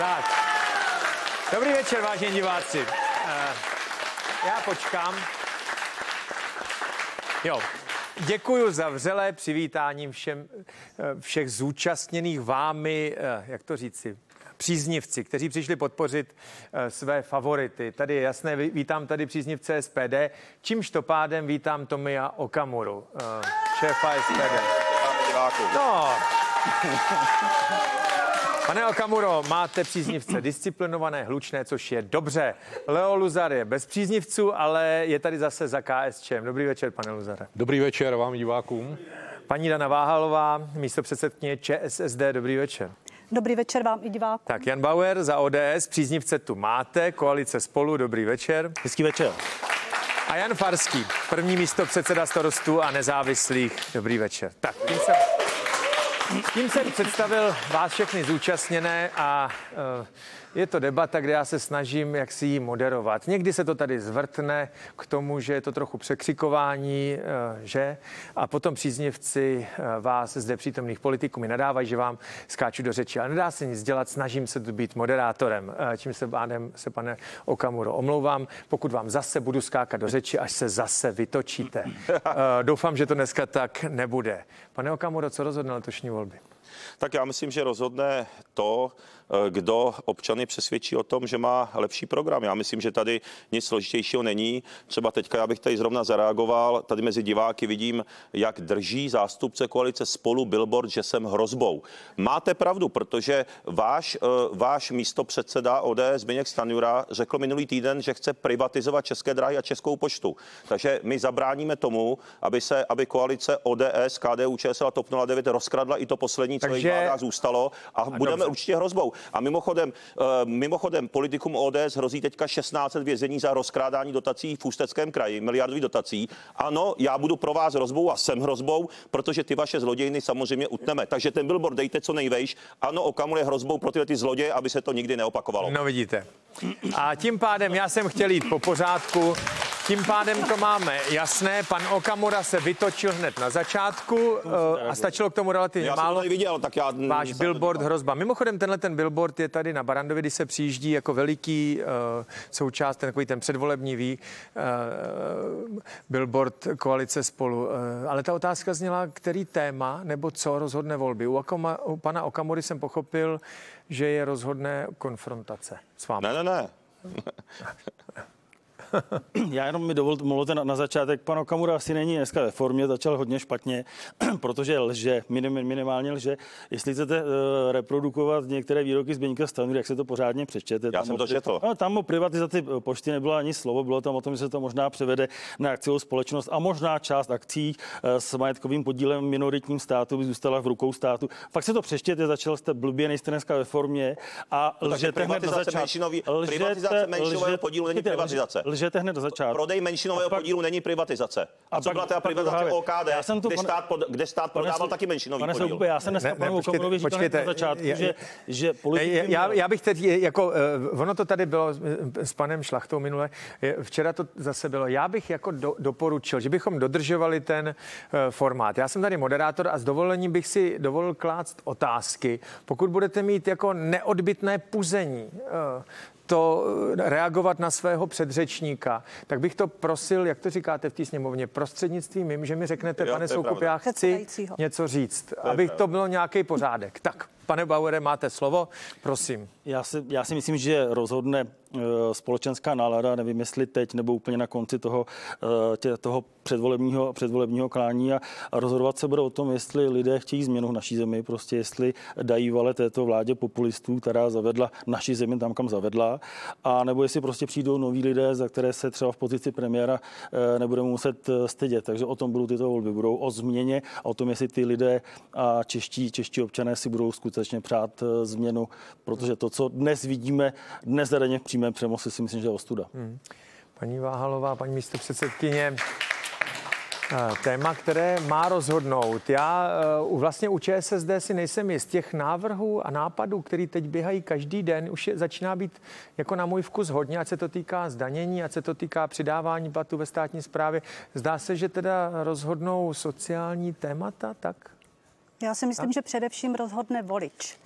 Tak. Dobrý večer, vážení diváci. Eh, Já počkám. Jo, děkuji za vřelé přivítání všem, eh, všech zúčastněných vámi, eh, jak to říci, příznivci, kteří přišli podpořit své favority. Tady je jasné, ví- vítám tady příznivce SPD, čímž to pádem vítám Tomia Okamuru, šéfa SPD. No. Pane Okamuro, máte příznivce disciplinované, hlučné, což je dobře. Leo Luzar je bez příznivců, ale je tady zase za KSČM. Dobrý večer, pane Luzare. Dobrý večer vám divákům. Paní Dana Váhalová, místo předsedkyně ČSSD, dobrý večer. Dobrý večer vám i divákům. Tak Jan Bauer za ODS, příznivce tu máte, koalice spolu, dobrý večer. Hezký večer. A Jan Farský, první místo předseda starostů a nezávislých, dobrý večer. Tak, tím jsem, tím jsem představil vás všechny zúčastněné a uh, je to debata, kde já se snažím jak si ji moderovat. Někdy se to tady zvrtne k tomu, že je to trochu překřikování, uh, že? A potom příznivci uh, vás zde přítomných politiků mi nadávají, že vám skáču do řeči. Ale nedá se nic dělat, snažím se tu být moderátorem, čím se pádem se pane Okamuro omlouvám, pokud vám zase budu skákat do řeči, až se zase vytočíte. Doufám, že to dneska tak nebude. Pane Okamuro, co rozhodne letošní volby? Tak já myslím, že rozhodne to, eh, kdo občany přesvědčí o tom, že má lepší program. Já myslím, že tady nic složitějšího není. Třeba teďka já bych tady zrovna zareagoval. Tady mezi diváky vidím, jak drží zástupce koalice spolu billboard, že jsem hrozbou. Máte pravdu, protože váš, eh, váš místo předseda ODS Zbigněk Stanjura řekl minulý týden, že chce privatizovat České dráhy a Českou poštu. Takže my zabráníme tomu, aby se, aby koalice ODS, KDU, ČSL a TOP 09 rozkradla i to poslední, co Takže- jejich vládách zůstalo a, budeme dobře. určitě hrozbou. A mimochodem, eh, mimochodem politikům ODS hrozí teďka 16 vězení za rozkrádání dotací v Ústeckém kraji, miliardových dotací. Ano, já budu pro vás hrozbou a jsem hrozbou, protože ty vaše zlodějiny samozřejmě utneme. Takže ten billboard dejte co nejvejš. Ano, Okamur je hrozbou pro tyhle ty zloděje, aby se to nikdy neopakovalo. No vidíte. A tím pádem já jsem chtěl jít po pořádku. Tím pádem to máme jasné. Pan Okamura se vytočil hned na začátku eh, a stačilo k tomu relativně Já málo. tady viděl, tak já... Váš billboard hrozba. Mimochodem, tenhle ten billboard je tady na Barandově, kdy se přijíždí jako veliký uh, součást, ten takový ten předvolební ví, uh, billboard koalice spolu. Uh, ale ta otázka zněla, který téma nebo co rozhodne volby. U, Akoma, u pana Okamury jsem pochopil, že je rozhodné konfrontace s vámi. Ne, ne, ne. Já jenom mi dovolte, mluvte na, na začátek, pan Okamura asi není dneska ve formě, začal hodně špatně, protože lže, minim, minimálně lže. Jestli chcete uh, reprodukovat některé výroky Zbyňka Stanjury, jak se to pořádně přečtěte. Já jsem o to četl. No, tam o privatizaci eh, pošty nebylo ani slovo, bylo tam o tom, že se to možná převede na akciovou společnost a možná část akcí eh, s majetkovým podílem minoritním státu by zůstala v rukou státu. Fakt se to přečtěte, začal jste blbě, nejste dneska ve formě a No, lžete hned na privatizace začátku. privatizace menšinového podílu není privatizace. Lžete hned na začátku. Prodej menšinového A pak- podílu není privatizace. A, A co pak- byla ta privatizace. OKD, Já jsem tu, kde, pane- stát, pod, kde stát prodával Sou- taky menšinový pane podíl? Já jsem dneska Ne, ne, ne, panu Okamurovi říkal počkejte, na začátku, já- že, že politik by Já, já bych teď, jako, eh, ono to tady bylo s panem Šlachtou minule, včera to zase bylo, já bych jako do, doporučil, že bychom dodržovali ten eh, formát. Já jsem tady moderátor a s dovolením bych si dovolil klást otázky. Pokud budete mít jako neodbitné puzení, eh, to eh, reagovat na svého předřečníka, tak bych to prosil, jak to říkáte v té sněmovně, prostřednictvím mým, že mi řeknete, Jo, pane to Soukup, já chci něco říct, abych to bylo nějaký pořádek. Tak, pane Bauere, máte slovo, prosím. Já si, já si myslím, že rozhodne eh, společenská nálada, nevím jestli teď nebo úplně na konci toho, eh, tě, toho předvolebního, předvolebního klání a, rozhodovat se bude o tom, jestli lidé chtějí změnu v naší zemi, prostě jestli dají vale této vládě populistů, která zavedla naši zemi tam, kam zavedla, a nebo jestli prostě přijdou noví lidé, za které se třeba v pozici premiéra eh, nebudeme muset stydět. Takže o tom budou tyto volby. Budou o změně a o tom, jestli ty lidé a čeští, čeští občané si budou skutečně přát eh, změnu, protože to, co dnes vidíme, dnes denně v přímém přenosu, si myslím, že je ostuda. Paní Váhalová, paní místo předsedkyně, téma, které má rozhodnout. Já eh, vlastně u ČSSD si nejsem jist. Těch návrhů a nápadů, který teď běhají každý den, už je, začíná být jako na můj vkus hodně, ať se to týká zdanění, ať se to týká přidávání platu ve státní správě. Zdá se, že teda rozhodnou sociální témata, tak? Já si myslím, že především rozhodne volič.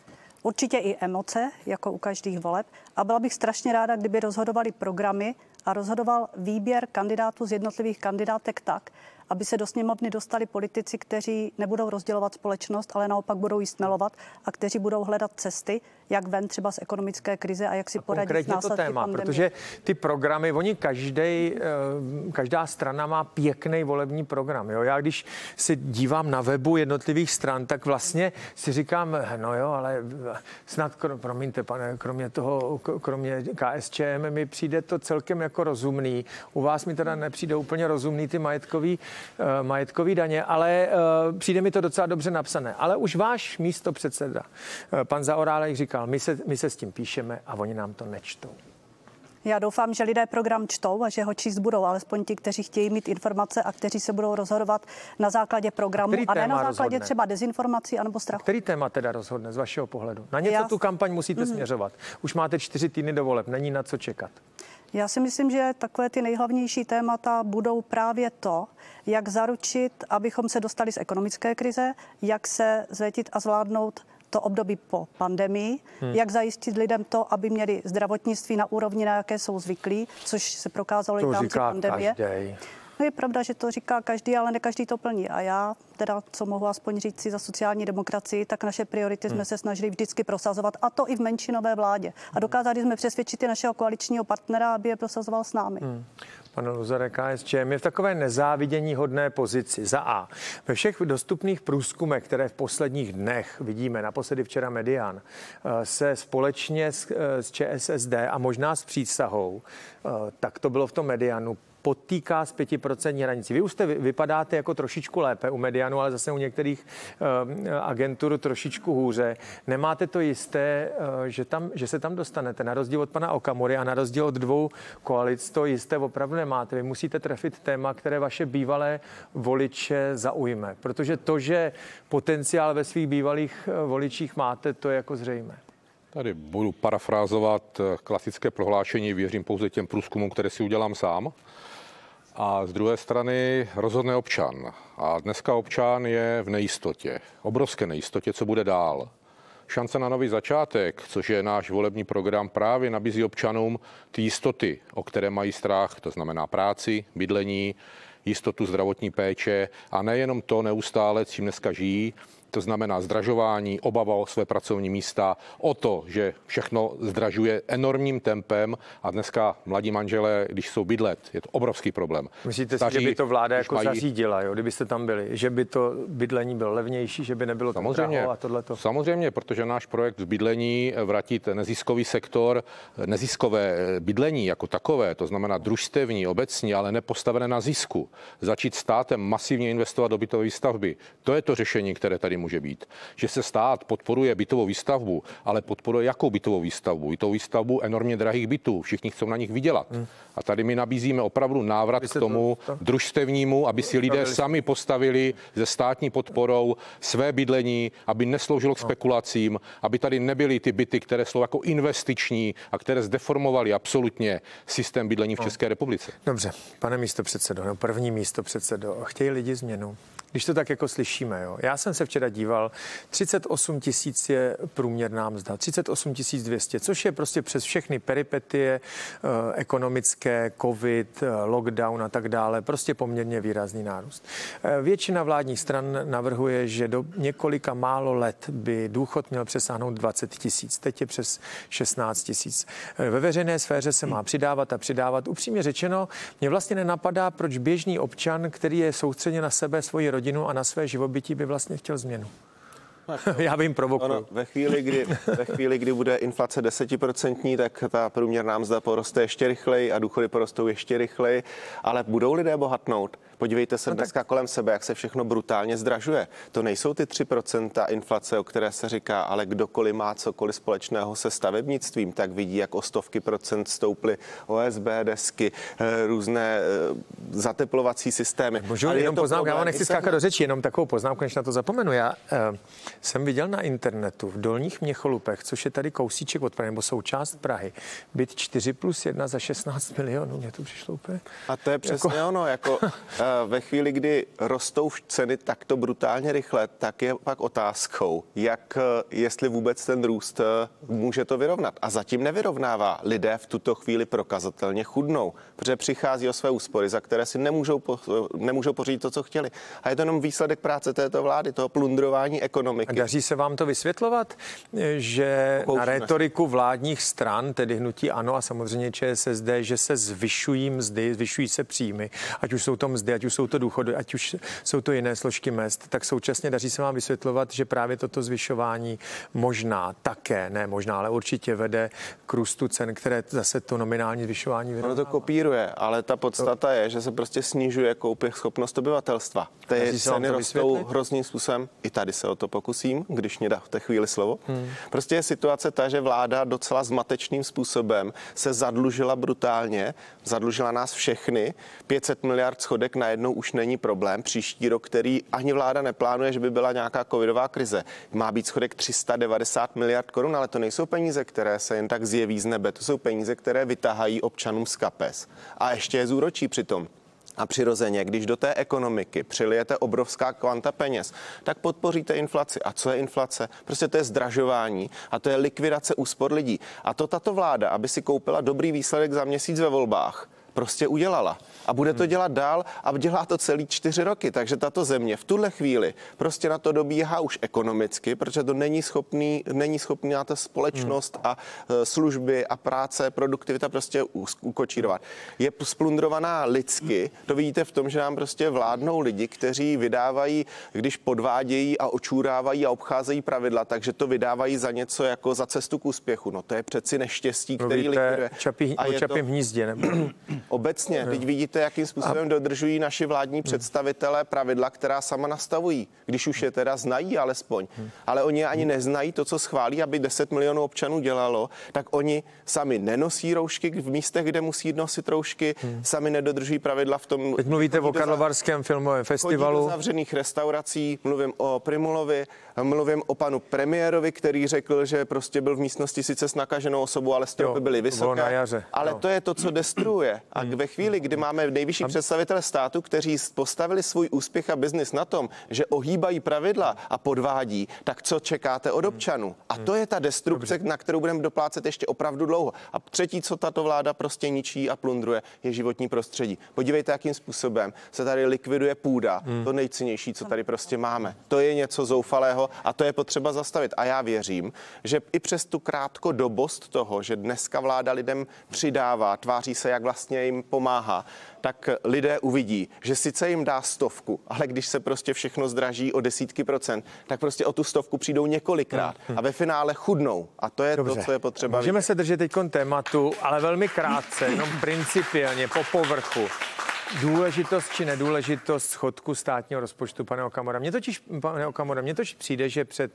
určitě i emoce, jako u každých voleb. A byla bych strašně ráda, kdyby rozhodovali programy a rozhodoval výběr kandidátů z jednotlivých kandidátek tak, aby se do sněmovny dostali politici, kteří nebudou rozdělovat společnost, ale naopak budou jí smelovat a kteří budou hledat cesty, jak ven třeba z ekonomické krize a jak si a poradit s následky to téma, pandemie. protože ty programy, oni každý, eh, každá strana má pěkný volební program. Jo? Já když si dívám na webu jednotlivých stran, tak vlastně si říkám, no jo, ale snad, promiňte, pane, kromě toho, kromě KSČM mi přijde to celkem jako rozumný. U vás mi teda nepřijde úplně rozumný ty majetkový, majetkový daně, ale uh, přijde mi to docela dobře napsané. Ale už váš místo předseda, uh, pan Zaorálek říkal, my se, my se s tím píšeme a oni nám to nečtou. Já doufám, že lidé program čtou a že ho číst budou, alespoň ti, kteří chtějí mít informace a kteří se budou rozhodovat na základě programu a ne na základě rozhodne? třeba dezinformací anebo strachu. Který téma teda rozhodne z vašeho pohledu? Na něco Já... tu kampaň musíte mm. směřovat. Už máte čtyři týdny do voleb, není na co čekat. Já si myslím, že takové ty nejhlavnější témata budou právě to, jak zaručit, abychom se dostali z ekonomické krize, jak se zvetit a zvládnout to období po pandemii, hmm. jak zajistit lidem to, aby měli zdravotnictví na úrovni, na jaké jsou zvyklí, což se prokázalo to i v rámci pandemie. Každý. No je pravda, že to říká každý, ale ne každý to plní. A já teda, co mohu aspoň říct si za sociální demokracii, tak naše priority hmm. jsme se snažili vždycky prosazovat, a to i v menšinové vládě. A dokázali jsme přesvědčit i našeho koaličního partnera, aby je prosazoval s námi. Hmm. Pane Luzare, KSČM je v takové nezávidění hodné pozici. Za A. Ve všech dostupných průzkumech, které v posledních dnech vidíme, naposledy včera Median, eh, se společně s, eh, s ČSSD a možná s přísahou, eh, tak to bylo v tom Medianu, potýká s 5% hranicí. Vy už jste, vypadáte jako trošičku lépe u medianu, ale zase u některých uh, agentur trošičku hůře. Nemáte to jisté, uh, že, tam, že se tam dostanete. Na rozdíl od pana Okamury a na rozdíl od dvou koalic to jisté opravdu nemáte. Vy musíte trefit téma, které vaše bývalé voliče zaujme. Protože to, že potenciál ve svých bývalých eh, voličích máte, to je jako zřejmé. Tady budu parafrázovat klasické prohlášení, věřím pouze těm průzkumům, které si udělám sám. A z druhé strany rozhodne občan. A dneska občan je v nejistotě, obrovské nejistotě, co bude dál. Šance na nový začátek, což je náš volební program, právě nabízí občanům ty jistoty, o které mají strach, to znamená práci, bydlení, jistotu zdravotní péče a nejenom to neustále, čím dneska žijí, to znamená zdražování, obava o své pracovní místa, o to, že všechno zdražuje enormním tempem a dneska mladí manželé, když jsou bydlet, je to obrovský problém. Myslíte Staří, si, že by to vláda jako mají... zařídila, jo, kdybyste tam byli, že by to bydlení bylo levnější, že by nebylo samozřejmě, a tohleto? Samozřejmě, protože náš projekt v bydlení vrátit neziskový sektor, neziskové bydlení jako takové, to znamená družstevní, obecní, ale nepostavené na zisku, začít státem masivně investovat do bytové výstavby. To je to řešení, které tady může být. Že se stát podporuje bytovou výstavbu, ale podporuje jakou bytovou výstavbu? Bytovou výstavbu enormně drahých bytů. Všichni chcou na nich vydělat. Hmm. A tady my nabízíme opravdu návrat k tomu to, to... družstevnímu, aby si lidé sami postavili ze státní podporou své bydlení, aby nesloužilo k no. spekulacím, aby tady nebyly ty byty, které jsou jako investiční a které zdeformovaly absolutně systém bydlení v no. České republice. Dobře, pane místo předsedo, no první místo předsedo, chtějí lidi změnu. Když to tak jako slyšíme, jo. Já jsem se včera díval, 38 tisíc je průměrná mzda, 38 200, což je prostě přes všechny peripetie eh, ekonomické, covid, eh, lockdown a tak dále, prostě poměrně výrazný nárůst. Eh, většina vládních stran navrhuje, že do několika málo let by důchod měl přesáhnout 20 tisíc, teď je přes 16 tisíc. Ve veřejné sféře se má přidávat a přidávat. Upřímně řečeno, mě vlastně nenapadá, proč běžný občan, který je soustředěn na sebe, svoji rodinu a na své živobytí, by vlastně chtěl změnu. Já vím provokuju. Ono, ve, chvíli, kdy, ve chvíli, kdy bude inflace desetiprocentní, tak ta průměrná mzda poroste ještě rychleji a důchody porostou ještě rychleji. Ale budou lidé bohatnout? Podívejte se no dneska tak... kolem sebe, jak se všechno brutálně zdražuje. To nejsou ty 3% inflace, o které se říká, ale kdokoliv má cokoliv společného se stavebnictvím, tak vidí, jak o stovky procent stouply OSB desky, eh, různé eh, zateplovací systémy. Můžu ale jenom poznámku, já nechci skákat do řeči, jenom takovou poznámku, než na to zapomenu. Já uh, jsem viděl na internetu v Dolních Měcholupech, což je tady kousíček od Prahy, nebo součást Prahy, byt 4 plus 1 za 16 milionů. Mně to přišlo úplně. A to je přesně jako... ono, jako ve chvíli, kdy rostou ceny takto brutálně rychle, tak je pak otázkou, jak, jestli vůbec ten růst může to vyrovnat. A zatím nevyrovnává. Lidé v tuto chvíli prokazatelně chudnou, protože přichází o své úspory, za které si nemůžou, po, nemůžou pořídit to, co chtěli. A je to jenom výsledek práce této vlády, toho plundrování ekonomiky. A daří se vám to vysvětlovat, že Poučíme. na retoriku vládních stran, tedy hnutí ANO a samozřejmě ČSSD, že se zvyšují mzdy, zvyšují se příjmy, ať už jsou to mzdy, ať už jsou to důchody, ať už jsou to jiné složky mest, tak současně daří se vám vysvětlovat, že právě toto zvyšování možná také, ne možná, ale určitě vede k růstu cen, které zase to nominální zvyšování vyrovnává. Ono to kopíruje, ale ta podstata je, že se prostě snižuje koupě schopnost obyvatelstva. Ty ceny rostou hrozným způsobem. I tady se o to pokusím, když mě dá v té chvíli slovo. Hmm. Prostě je situace ta, že vláda docela zmatečným způsobem se zadlužila brutálně, zadlužila nás všechny. 500 miliard schodek najednou už není problém. Příští rok, který ani vláda neplánuje, že by byla nějaká covidová krize, má být schodek 390 miliard korun, ale to nejsou peníze, které se jen tak zjeví z nebe. To jsou peníze, které vytahají občanům z kapes. A ještě je zúročí přitom. A přirozeně, když do té ekonomiky přilijete obrovská kvanta peněz, tak podpoříte inflaci. A co je inflace? Prostě to je zdražování a to je likvidace úspor lidí. A to tato vláda, aby si koupila dobrý výsledek za měsíc ve volbách, prostě udělala. A bude to hmm. dělat dál a dělá to celý čtyři roky. Takže tato země v tuhle chvíli prostě na to dobíhá už ekonomicky, protože to není schopný, není schopný na ta společnost a e, služby a práce, produktivita prostě ukočírovat. Je splundrovaná lidsky, to vidíte v tom, že nám prostě vládnou lidi, kteří vydávají, když podvádějí a očůrávají a obcházejí pravidla, takže to vydávají za něco jako za cestu k úspěchu. No to je přeci neštěstí, který likviduje. Čapí, a je čapím to... hnízdě, nebo? Obecně, teď vidíte, jakým způsobem dodržují naši vládní představitelé pravidla, která sama nastavují, když už je teda znají alespoň. Ale oni ani neznají to, co schválí, aby 10 milionů občanů dělalo, tak oni sami nenosí roušky v místech, kde musí nosit roušky, sami nedodržují pravidla v tom. Teď mluvíte o Karlovarském filmovém festivalu. do zavřených restaurací, mluvím o Primulovi, mluvím o panu premiérovi, který řekl, že prostě byl v místnosti sice s nakaženou osobou, ale stropy byly vysoké. Ale no. to je to, co destruuje. A ve chvíli, kdy máme nejvyšší představitele státu, kteří postavili svůj úspěch a biznis na tom, že ohýbají pravidla a podvádí, tak co čekáte od občanů? A to je ta destrukce, na kterou budeme doplácet ještě opravdu dlouho. A třetí, co tato vláda prostě ničí a plundruje, je životní prostředí. Podívejte, jakým způsobem se tady likviduje půda, to nejcennější, co tady prostě máme. To je něco zoufalého a to je potřeba zastavit. A já věřím, že i přes tu krátkodobost toho, že dneska vláda lidem přidává, tváří se, jak vlastně jim pomáhá, tak lidé uvidí, že sice jim dá stovku, ale když se prostě všechno zdraží o desítky procent, tak prostě o tu stovku přijdou několikrát hmm. a ve finále chudnou. A to je Dobře. to, co je potřeba. Můžeme se držet teď tématu, ale velmi krátce, jenom principiálně po povrchu. Důležitost či nedůležitost schodku státního rozpočtu, pane Okamora. Mně totiž, pane Okamora, mně totiž přijde, že před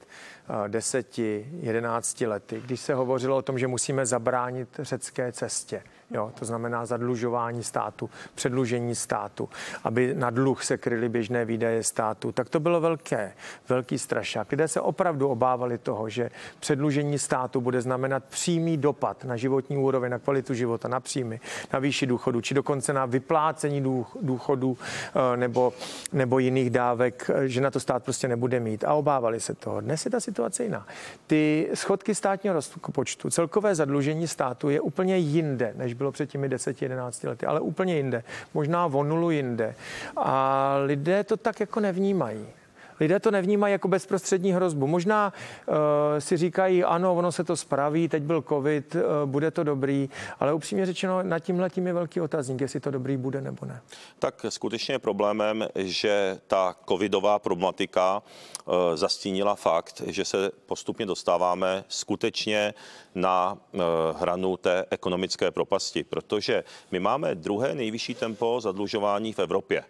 uh, deseti, jedenácti lety, když se hovořilo o tom, že musíme zabránit řecké cestě, Jo, to znamená zadlužování státu, předlužení státu, aby na dluh se kryly běžné výdaje státu. Tak to bylo velké, velký strašák. Lidé se opravdu obávali toho, že předlužení státu bude znamenat přímý dopad na životní úroveň, na kvalitu života, na příjmy, na výši důchodu, či dokonce na vyplácení důchodů eh, nebo, nebo jiných dávek, eh, že na to stát prostě nebude mít. A obávali se toho. Dnes je ta situace jiná. Ty schodky státního rozpočtu, celkové zadlužení státu je úplně jinde, než bylo před těmi 10-11 lety, ale úplně jinde. Možná vonulu jinde. A lidé to tak jako nevnímají. Lidé to nevnímají jako bezprostřední hrozbu. Možná uh, si říkají, ano, ono se to spraví, teď byl covid, uh, bude to dobrý, ale upřímně řečeno, nad tímhle tím je velký otazník, jestli to dobrý bude nebo ne. Tak skutečně je problémem, že ta covidová problematika uh, zastínila fakt, že se postupně dostáváme skutečně na uh, hranu té ekonomické propasti, protože my máme druhé nejvyšší tempo zadlužování v Evropě.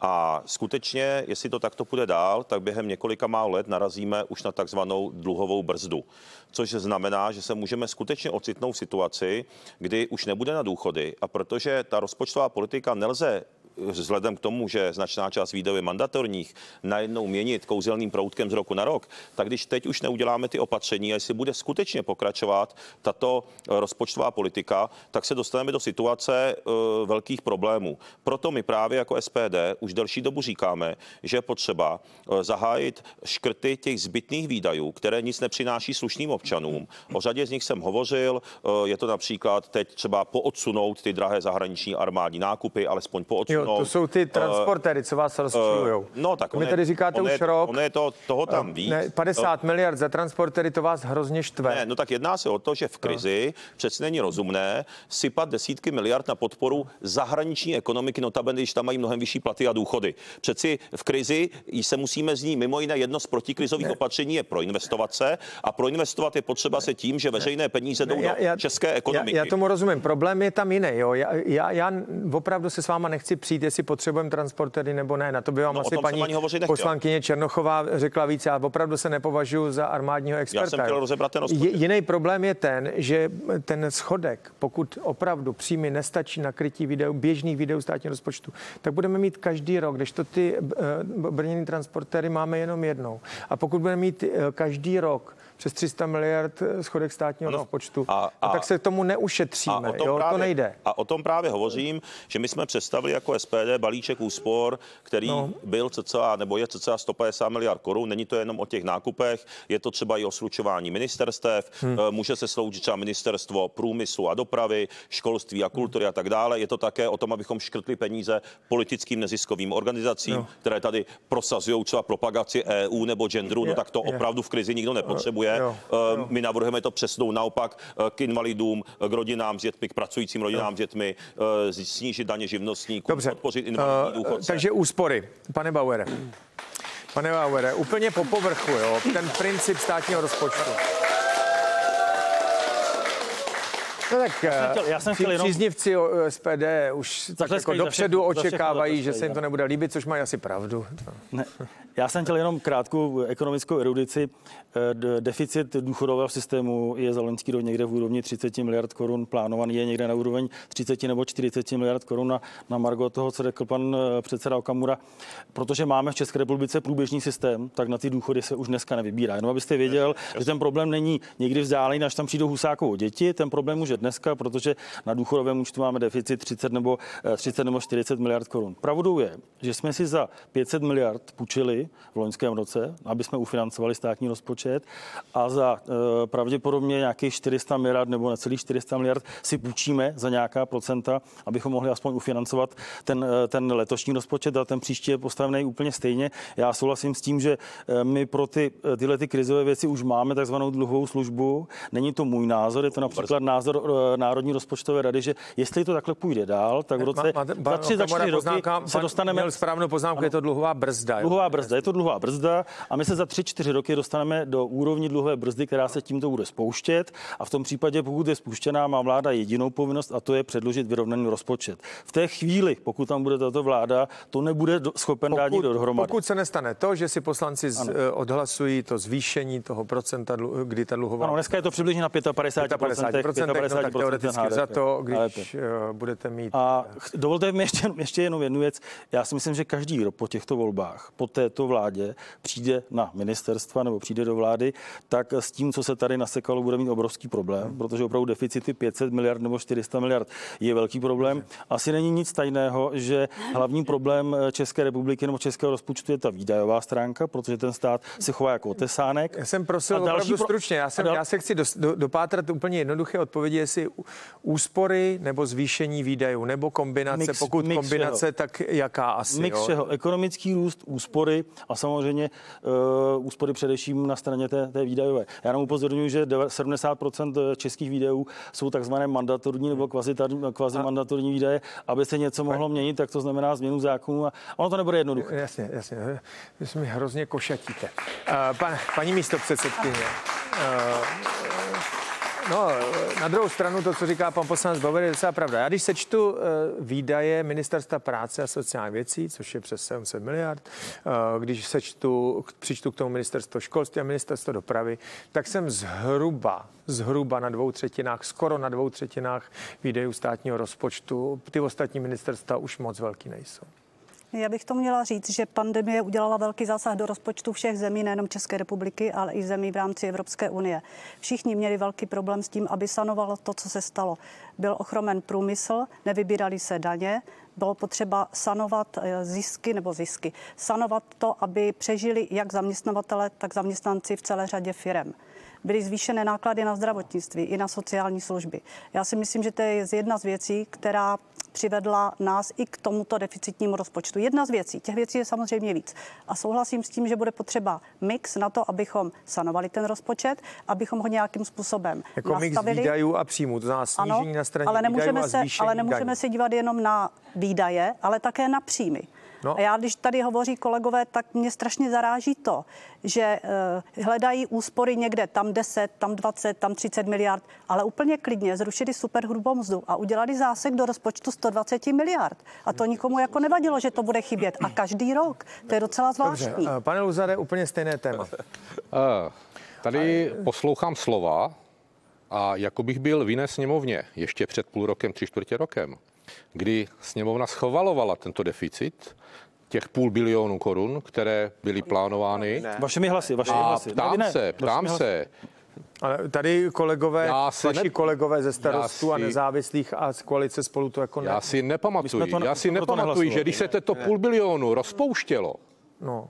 A skutečně, jestli to takto půjde dál, tak během několika málo let narazíme už na takzvanou dluhovou brzdu. Což znamená, že se můžeme skutečně ocitnout v situaci, kdy už nebude na důchody. A protože ta rozpočtová politika nelze vzhledem k tomu, že značná část výdajů mandatorních, najednou měnit kouzelným proutkem z roku na rok, tak když teď už neuděláme ty opatření a jestli bude skutečně pokračovat tato rozpočtová politika, tak se dostaneme do situace uh, velkých problémů. Proto my právě jako SPD už delší dobu říkáme, že je potřeba uh, zahájit škrty těch zbytných výdajů, které nic nepřináší slušným občanům. O řadě z nich jsem hovořil, uh, je to například teď třeba poodsunout ty drahé zahraniční armádní nákupy, alespoň poodsunout. Jo, to jsou ty transportéry, co vás rozčilují. Uh, no tak Vy tady říkáte už je, rok. On je to, toho tam víc. Ne, 50 uh, miliard za transportéry, to vás hrozně štve. Ne, no tak jedná se o to, že v krizi no. přeci není rozumné sypat desítky miliard na podporu zahraniční ekonomiky, notabene, když tam mají mnohem vyšší platy a důchody. Přeci v krizi se musíme z ní mimo jiné jedno z protikrizových ne. opatření je proinvestovat se a proinvestovat je potřeba se tím, že veřejné peníze jdou já, já, do české ekonomiky. Já, já tomu rozumím. Problém je tam jiný. Jo. Já, já, já opravdu se s váma nechci přijít, jestli potřebujeme transportery nebo ne. Na to by vám no, asi paní poslankyně Černochová řekla víc. Já opravdu se nepovažuji za armádního experta. Já jsem chtěl rozebrat ten Jiný problém je ten, že ten schodek, pokud opravdu příjmy nestačí na krytí video, běžných videů státního rozpočtu, tak budeme mít každý rok, když to ty uh, brněný transportéry máme jenom jednou. A pokud budeme mít uh, každý rok přes 300 miliard eh, schodek státního ano. rozpočtu, a, a, no, tak se tomu neušetříme. A o tom jo? Právě, to nejde. A o tom právě hovořím, že my jsme představili jako SPD balíček úspor, který no. byl cca, nebo je cca 150 miliard korun. Není to jenom o těch nákupech, je to třeba i o slučování ministerstev. Hmm. Může se sloužit třeba ministerstvo průmyslu a dopravy, školství a kultury hmm. a tak dále. Je to také o tom, abychom škrtli peníze politickým neziskovým organizacím, no. které tady prosazují třeba propagaci EU nebo genderu. No tak to je. opravdu v krizi nikdo nepotřebuje Jo, eh, jo. My navrhujeme to přesnou naopak eh, k invalidům, k rodinám s dětmi, k pracujícím rodinám jo. s dětmi, eh, snížit daně živnostníků, Dobře. podpořit invalidní uh, důchodce. Takže úspory, pane Bauere. Pane Bauere, úplně po povrchu, jo, ten princip státního rozpočtu. No tak já jsem chtěl, já jsem chtěl jenom... příznivci SPD už tak jako dopředu očekávají, že se jim to nebude líbit, což mají asi pravdu. Ne, já jsem chtěl jenom krátkou ekonomickou erudici. Eh, deficit důchodového systému je za loňský rok někde v úrovni 30 miliard korun, plánovaný je někde na úroveň 30 nebo 40 miliard korun na, na margo toho, co řekl pan eh, předseda Okamura. Protože máme v České republice průběžný systém, tak na ty důchody se už dneska nevybírá. Jenom abyste věděl, že ten problém není někdy vzdálený, až tam přijdou husákovou děti, ten problém už je dneska, protože na důchodovém účtu máme deficit 30 nebo, 30 eh, nebo 40 miliard korun. Pravdou je, že jsme si za 500 miliard půjčili v loňském roce, aby jsme ufinancovali státní rozpočet a za e, pravděpodobně nějakých 400 miliard nebo necelých 400 miliard si půjčíme za nějaká procenta, abychom mohli aspoň ufinancovat ten, e, ten letošní rozpočet a ten příští je postavený úplně stejně. Já souhlasím s tím, že my pro ty, tyhle ty krizové věci už máme takzvanou dluhovou službu. Není to můj názor, je to například názor Národní rozpočtové rady, že jestli to takhle půjde dál, tak v roce má, má, za tři, za čtyři roky se dostaneme... Měl správnou poznámku, ano, je to dluhová brzda. Dluhová brzda, je to dluhová brzda a my se za 3-4 roky dostaneme do úrovni dluhové brzdy, která se tímto bude spouštět a v tom případě, pokud je spuštěná, má vláda jedinou povinnost a to je předložit vyrovnaný rozpočet. V té chvíli, pokud tam bude tato vláda, to nebude schopen pokud, dát dohromady. Pokud se nestane to, že si poslanci z, eh, odhlasují to zvýšení toho procenta, kdy ta dluhová... Ano, dneska je to přibližně na 55%. 55%, 55% no, tak teoreticky za to, když uh, budete mít... A dovolte mi ještě, ještě jenom jednu věc. Já si myslím, že každý rok po těchto volbách, po této vládě, přijde na ministerstva nebo přijde do vlády, tak s tím, co se tady nasekalo, bude mít obrovský problém, protože opravdu deficity 500 miliard nebo 400 miliard je velký problém. Asi není nic tajného, že hlavní problém České republiky nebo českého rozpočtu je ta výdajová stránka, protože ten stát se chová jako otesánek. Já jsem prosil opravdu pro... stručně. Já, jsem, dal... já se chci do, do, dopátrat úplně jednoduché odpovědi, jestli úspory nebo zvýšení výdajů, nebo kombinace. Mix, Pokud mix kombinace, všeho. tak jaká asi? Mix jo? všeho. Ekonomický růst, úspory a samozřejmě uh, úspory především na straně té, té výdajové. Já jenom upozorňuji, že 70% českých výdajů jsou takzvané mandatorní nebo kvazi, kvazi mandatorní výdaje. Aby se něco mohlo měnit, tak to znamená změnu zákonů a ono to nebude jednoduché. Jasně, jasně. Vy se mi hrozně košatíte. Uh, pan, paní místo předsedkyně. Uh, No, na druhou stranu to, co říká pan poslanec Bauer, je docela pravda. Já když sečtu uh, výdaje Ministerstva práce a sociálních věcí, což je přes 700 miliard, uh, když sečtu, přičtu k tomu Ministerstvo školství a Ministerstvo dopravy, tak jsem zhruba, zhruba na dvou třetinách, skoro na dvou třetinách výdajů státního rozpočtu. Ty ostatní ministerstva už moc velký nejsou. Já bych to měla říct, že pandemie udělala velký zásah do rozpočtu všech zemí, nejenom České republiky, ale i zemí v rámci Evropské unie. Všichni měli velký problém s tím, aby sanovalo to, co se stalo. Byl ochromen průmysl, nevybírali se daně, bylo potřeba sanovat eh, zisky nebo zisky. Sanovat to, aby přežili jak zaměstnavatele, tak zaměstnanci v celé řadě firem byly zvýšené náklady na zdravotnictví i na sociální služby. Já si myslím, že to je jedna z věcí, která přivedla nás i k tomuto deficitnímu rozpočtu. Jedna z věcí, těch věcí je samozřejmě víc. A souhlasím s tím, že bude potřeba mix na to, abychom sanovali ten rozpočet, abychom ho nějakým způsobem jako nastavili. mix výdajů a příjmů, to znamená snížení ano, na straně ale nemůžeme se, Ale nemůžeme daní. se dívat jenom na výdaje, ale také na příjmy. No. A já, když tady hovoří kolegové, tak mě strašně zaráží to, že uh, hledají úspory někde tam 10, tam 20, tam 30 miliard, ale úplně klidně zrušili superhrubou mzdu a udělali zásek do rozpočtu 120 miliard. A to nikomu jako nevadilo, že to bude chybět. A každý rok. To je docela zvláštní. Dobře, uh, pane Luzare, úplně stejné téma. Uh, tady poslouchám slova a jako bych byl v jiné sněmovně ještě před půl rokem, tři čtvrtě rokem, kdy sněmovna schovalovala tento deficit, těch půl bilionu korun, které byly plánovány. Ne. Vašimi hlasy, vašimi a hlasy. ptám ne, se, ptám se, ale tady kolegové, já vaši ne... kolegové ze starostů si... a nezávislých a z koalice spolu to jako ne... Já si nepamatuji, to, já si nepamatuji, že když se to půl bilionu rozpouštělo, no.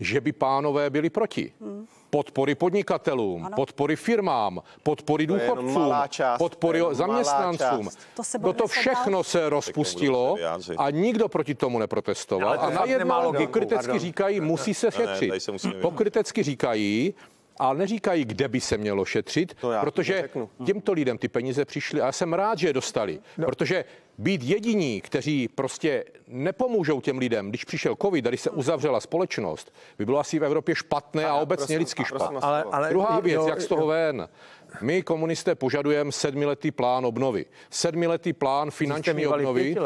že by pánové byli proti. Hmm podpory podnikatelům, ano. podpory firmám, podpory důchodcům, část, podpory zaměstnancům. To se Toto všechno se rozpustilo a nikdo proti tomu neprotestoval. a najednou pokrytecky říkají, musí se šetřit. Pokrytecky říkají, ale neříkají, kde by se mělo šetřit, protože těmto lidem ty peníze přišly a já jsem rád, že je dostali, no. protože být jediní, kteří prostě nepomůžou těm lidem, když přišel covid, když se uzavřela společnost, by bylo asi v Evropě špatné a obecně lidsky špatné. Ale, ale, Druhá věc, jo, jak z toho ven. My komunisté požadujeme sedmiletý plán obnovy. Sedmiletý plán finanční obnovy.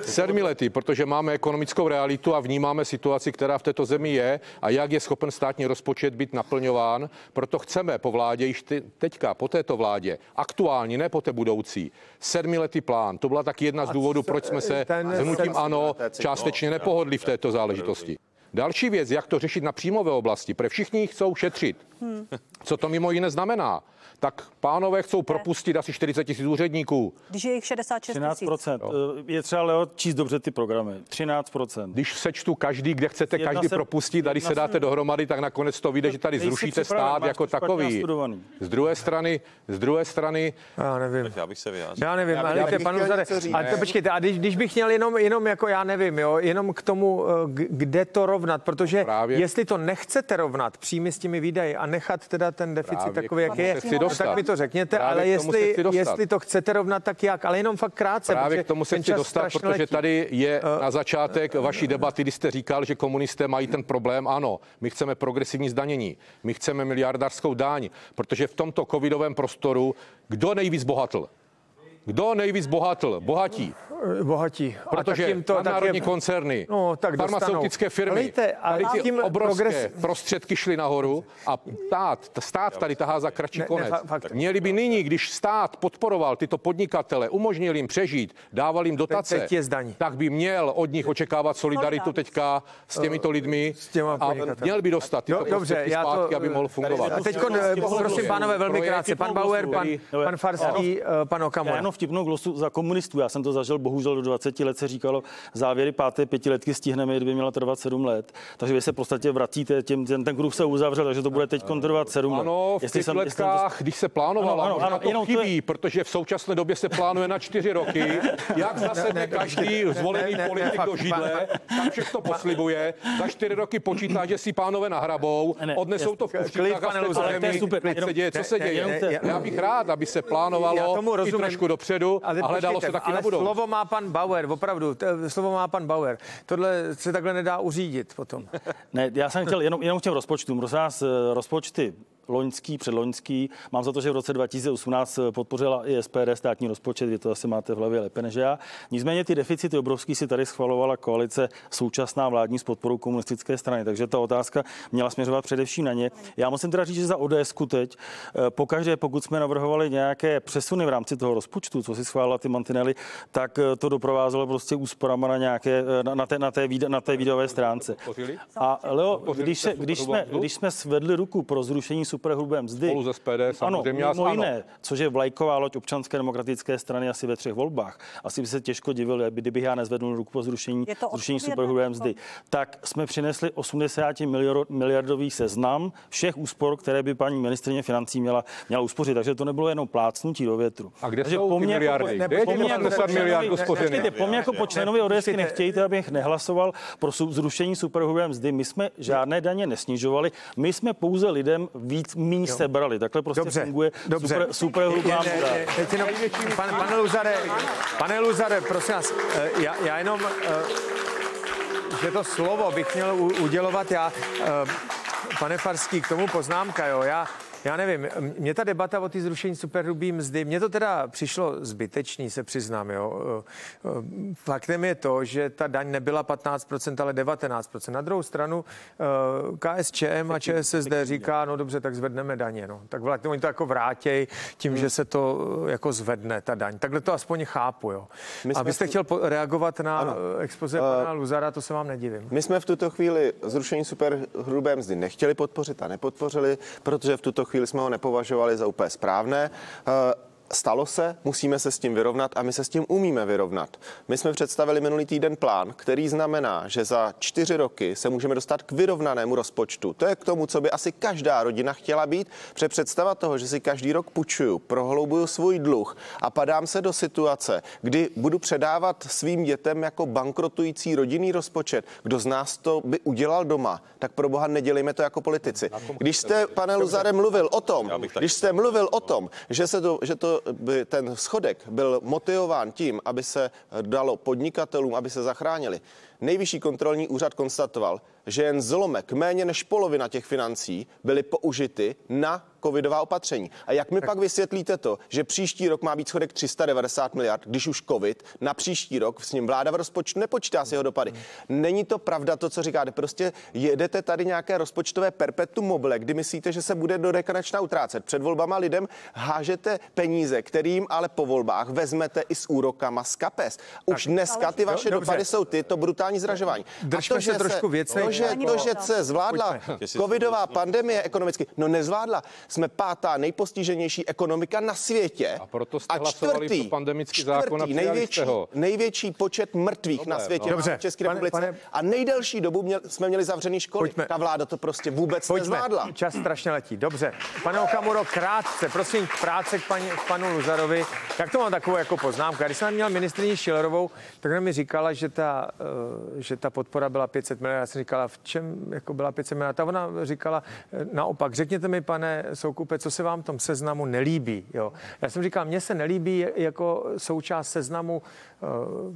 Sedmiletý, protože máme ekonomickou realitu a vnímáme situaci, která v této zemi je a jak je schopen státní rozpočet být naplňován. Proto chceme po vládě, již teďka, po této vládě, aktuální, ne po té budoucí, sedmiletý plán. To byla tak jedna z důvodů, proč jsme se s hnutím ano částečně nepohodli v této záležitosti. Další věc, jak to řešit na příjmové oblasti, protože všichni chcou šetřit. Hmm. Co to mimo jiné znamená? tak pánové chcou propustit asi 40 tisíc úředníků. Když je jich 66 13%. Je třeba Leo číst dobře ty programy. 13%. Když sečtu každý, kde chcete jedna každý se, propustit a když se dáte dohromady, tak nakonec to vyjde, že tady zrušíte stát jako takový. Z druhé strany, z druhé strany... Já nevím. Tak já bych se vyjádřil. Já nevím, já bych, já bych panu zade... A to, počkejte, a když, když bych měl jenom, jenom jako já nevím, jo, jenom k tomu, eh, kde to rovnat, protože Právě. jestli to nechcete rovnat příjmy s těmi výdaji a nechat teda ten deficit Právě takový, jak je, dostat. tak mi to řekněte, Právě ale jestli, jestli to chcete rovnat, tak jak, ale jenom fakt krátce. Právě k tomu se chci dostat, protože letí. tady je uh, na začátek vaší debaty, kdy jste říkal, že komunisté mají ten problém. Ano, my chceme progresivní zdanění, my chceme miliardářskou daň, protože v tomto covidovém prostoru kdo nejvíc bohatl? Kdo nejvíc bohatl? Bohatí. Bohatí. Protože a to, národní je... koncerny, no, tak farmaceutické firmy, Lejte, ale tady ty obrovské progres... prostředky šly nahoru a stát, stát tady tahá za kratší ne, konec. Ne, fakt. Měli by nyní, když stát podporoval tyto podnikatele, umožnil jim přežít, dával jim dotace, teď, teď tak by měl od nich očekávat solidaritu teďka s těmito lidmi s těma a měl by dostat tyto Dobře, já zpátky, to, aby mohl fungovat. A teď, prosím, pánové, velmi krátce. Pan Bauer, pan, pan Farský, pan Okamura vtipnou glosu za komunistů. Já jsem to zažil bohužel do 20 let se říkalo, závěry páté pětiletky stihneme, kdyby měla trvat 7 let. Takže vy se v podstatě vracíte, tím, ten, ten kruh se uzavřel, takže to bude teď trvat 7 let. Ano, v těch letkách, to... když se plánovalo, ano, ano, ano, to chybí, to je... protože v současné době se plánuje na 4 roky. Jak zase ne, každý zvolený ne, ne, politik ne, do židle, tak všechno poslibuje. Za 4 roky počítá, že si pánové nahrabou, odnesou to v puštíkách a se děje, co se děje. Já bych rád, aby se plánovalo i trošku do dopředu ale a hledalo počkejte, se taky ale nebudou. slovo má pan Bauer, opravdu, to, slovo má pan Bauer. Tohle se takhle nedá uřídit potom. ne, já jsem chtěl jenom, jenom k těm rozpočtům. Prosím vás, eh, rozpočty loňský, předloňský. Mám za to, že v roce 2018 podpořila i SPD státní rozpočet, vy to asi máte v hlavě lépe než já. Nicméně ty deficity obrovský si tady schvalovala koalice současná vládní s podporou komunistické strany, takže ta otázka měla směřovat především na ně. Já musím teda říct, že za ODS teď, eh, pokaždé, pokud jsme navrhovali nějaké přesuny v rámci toho rozpočtu, co si schválila ty mantinely, tak eh, to doprovázelo prostě úsporama na nějaké, eh, na, na, té, na, té, na té výdajové stránce. A Leo, když, se, když, jsme, když jsme svedli ruku pro zrušení superhrubé mzdy. Spolu ze SPD samozřejmě ano, mimo jiné, což je vlajková loď občanské demokratické strany asi ve třech volbách. Asi by se těžko divil, kdybych já nezvedl ruku po zrušení, zrušení superhrubé mzdy. Tak jsme přinesli 80 miliardový seznam všech úspor, které by paní ministrině financí měla, měla uspořit. Takže to nebylo jenom plácnutí do větru. A kde Takže jsou ty miliardy? Jako, kde po mě jako po mě jako po členovi ODS nechtějte, abych nehlasoval pro zrušení superhrubé mzdy. My jsme žádné daně nesnižovali. My jsme pouze lidem víc míň sebrali. Takhle prostě dobře, funguje dobře. super, super hrubá mzda. Pane, pane Luzare, pane Luzare, prosím vás, eh, já, já jenom, eh, že to slovo bych měl udělovat já. Eh, pane Farský, k tomu poznámka, jo. Já já nevím, mě ta debata o ty zrušení superhrubý mzdy, mně to teda přišlo zbytečný, se přiznám, jo. Faktem je to, že ta daň nebyla 15%, ale 19%. Na druhou stranu eh, KSČM a ČSSD říká, no dobře, tak zvedneme daně, no. Tak vlastně oni to jako vrátěj tím, že se to eh, jako zvedne, ta daň. Takhle to aspoň chápu, jo. A byste chtěl reagovat na ano. Eh, expoze uh, pana Luzara, to se vám nedivím. My jsme v tuto chvíli zrušení superhrubé mzdy nechtěli podpořit a nepodpořili, protože v tuto chvíli jsme ho nepovažovali za úplně správné. Stalo se, musíme se s tím vyrovnat a my se s tím umíme vyrovnat. My jsme představili minulý týden plán, který znamená, že za čtyři roky se můžeme dostat k vyrovnanému rozpočtu. To je k tomu, co by asi každá rodina chtěla být. Pře představa toho, že si každý rok půjčuju, prohloubuju svůj dluh a padám se do situace, kdy budu předávat svým dětem jako bankrotující rodinný rozpočet. Kdo z nás to by udělal doma, tak pro boha nedělejme to jako politici. Když jste, pane Luzare, mluvil o tom, když jste mluvil o tom, že, se to, že to by ten schodek byl motivován tím, aby se dalo podnikatelům, aby se zachránili, Nejvyšší kontrolní úřad konstatoval, že jen zlomek, méně než polovina těch financí byly použity na covidová opatření. A jak mi tak. pak vysvětlíte to, že příští rok má být schodek 390 miliard, když už covid, na příští rok s ním vláda v rozpočtu nepočítá s jeho dopady. Není to pravda to, co říkáte. Prostě jedete tady nějaké rozpočtové perpetuum mobile, kdy myslíte, že se bude do nekonečna utrácet. Před volbama lidem hážete peníze, kterým ale po volbách vezmete i s úrokama z kapes. Už tak. dneska ty vaše dopady jsou ty, to brutální zdražování. Držme a to, se trošku věcnej. To, že, to, že se zvládla covidová pandemie ekonomicky, no nezvládla jsme pátá nejpostiženější ekonomika na světě. A proto jste a čtvrtý, pandemický zákon a největší, největší počet mrtvých Dobře, na světě no. v České republice. Pane, a nejdelší dobu měl, jsme měli zavřený školy. Pojďme. Ta vláda to prostě vůbec Pojďme. nezvládla. Čas strašně letí. Dobře. Pane Okamuro, krátce, prosím, práce k, paní, k panu Luzarovi. Jak to mám takovou jako poznámku? Když jsem měl ministrině Šilerovou, tak mi říkala, že ta, uh, že ta podpora byla 500 miliard. Já jsem říkala, v čem jako byla 500 miliard? A ona říkala, eh, naopak, řekněte mi, pane Soukupe, co se vám v tom seznamu nelíbí. Jo. Já jsem říkal, mně se nelíbí jako součást seznamu uh,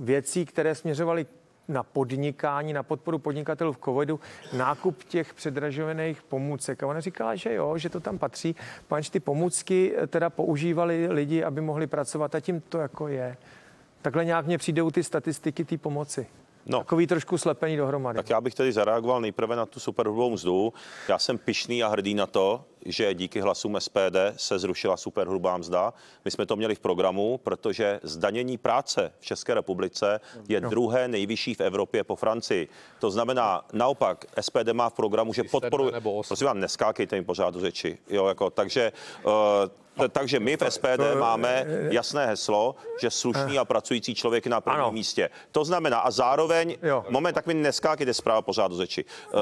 věcí, které směřovaly na podnikání, na podporu podnikatelů v covidu, nákup těch předražovaných pomůcek. A ona říkala, že jo, že to tam patří, panč ty pomůcky eh, teda používali lidi, aby mohli pracovat a tím to jako je. Takhle nějak mě přijdou ty statistiky té pomoci. No. Takový trošku slepení dohromady. Tak já bych tedy zareagoval nejprve na tu superhrubou mzdu. Já jsem pišný a hrdý na to, že díky hlasům SPD se zrušila superhrubá mzda. My jsme to měli v programu, protože zdanění práce v České republice je no. druhé nejvyšší v Evropě po Francii. To znamená, naopak, SPD má v programu, že podporuje... Prosím vám, neskákejte mi pořád do řeči. Jo, jako, takže uh, takže my v SPD máme jasné heslo, že slušný a pracující člověk je na prvním ano. místě. To znamená, a zároveň, jo. moment, tak mi neskákejte zpráva pořád do řeči. Uh,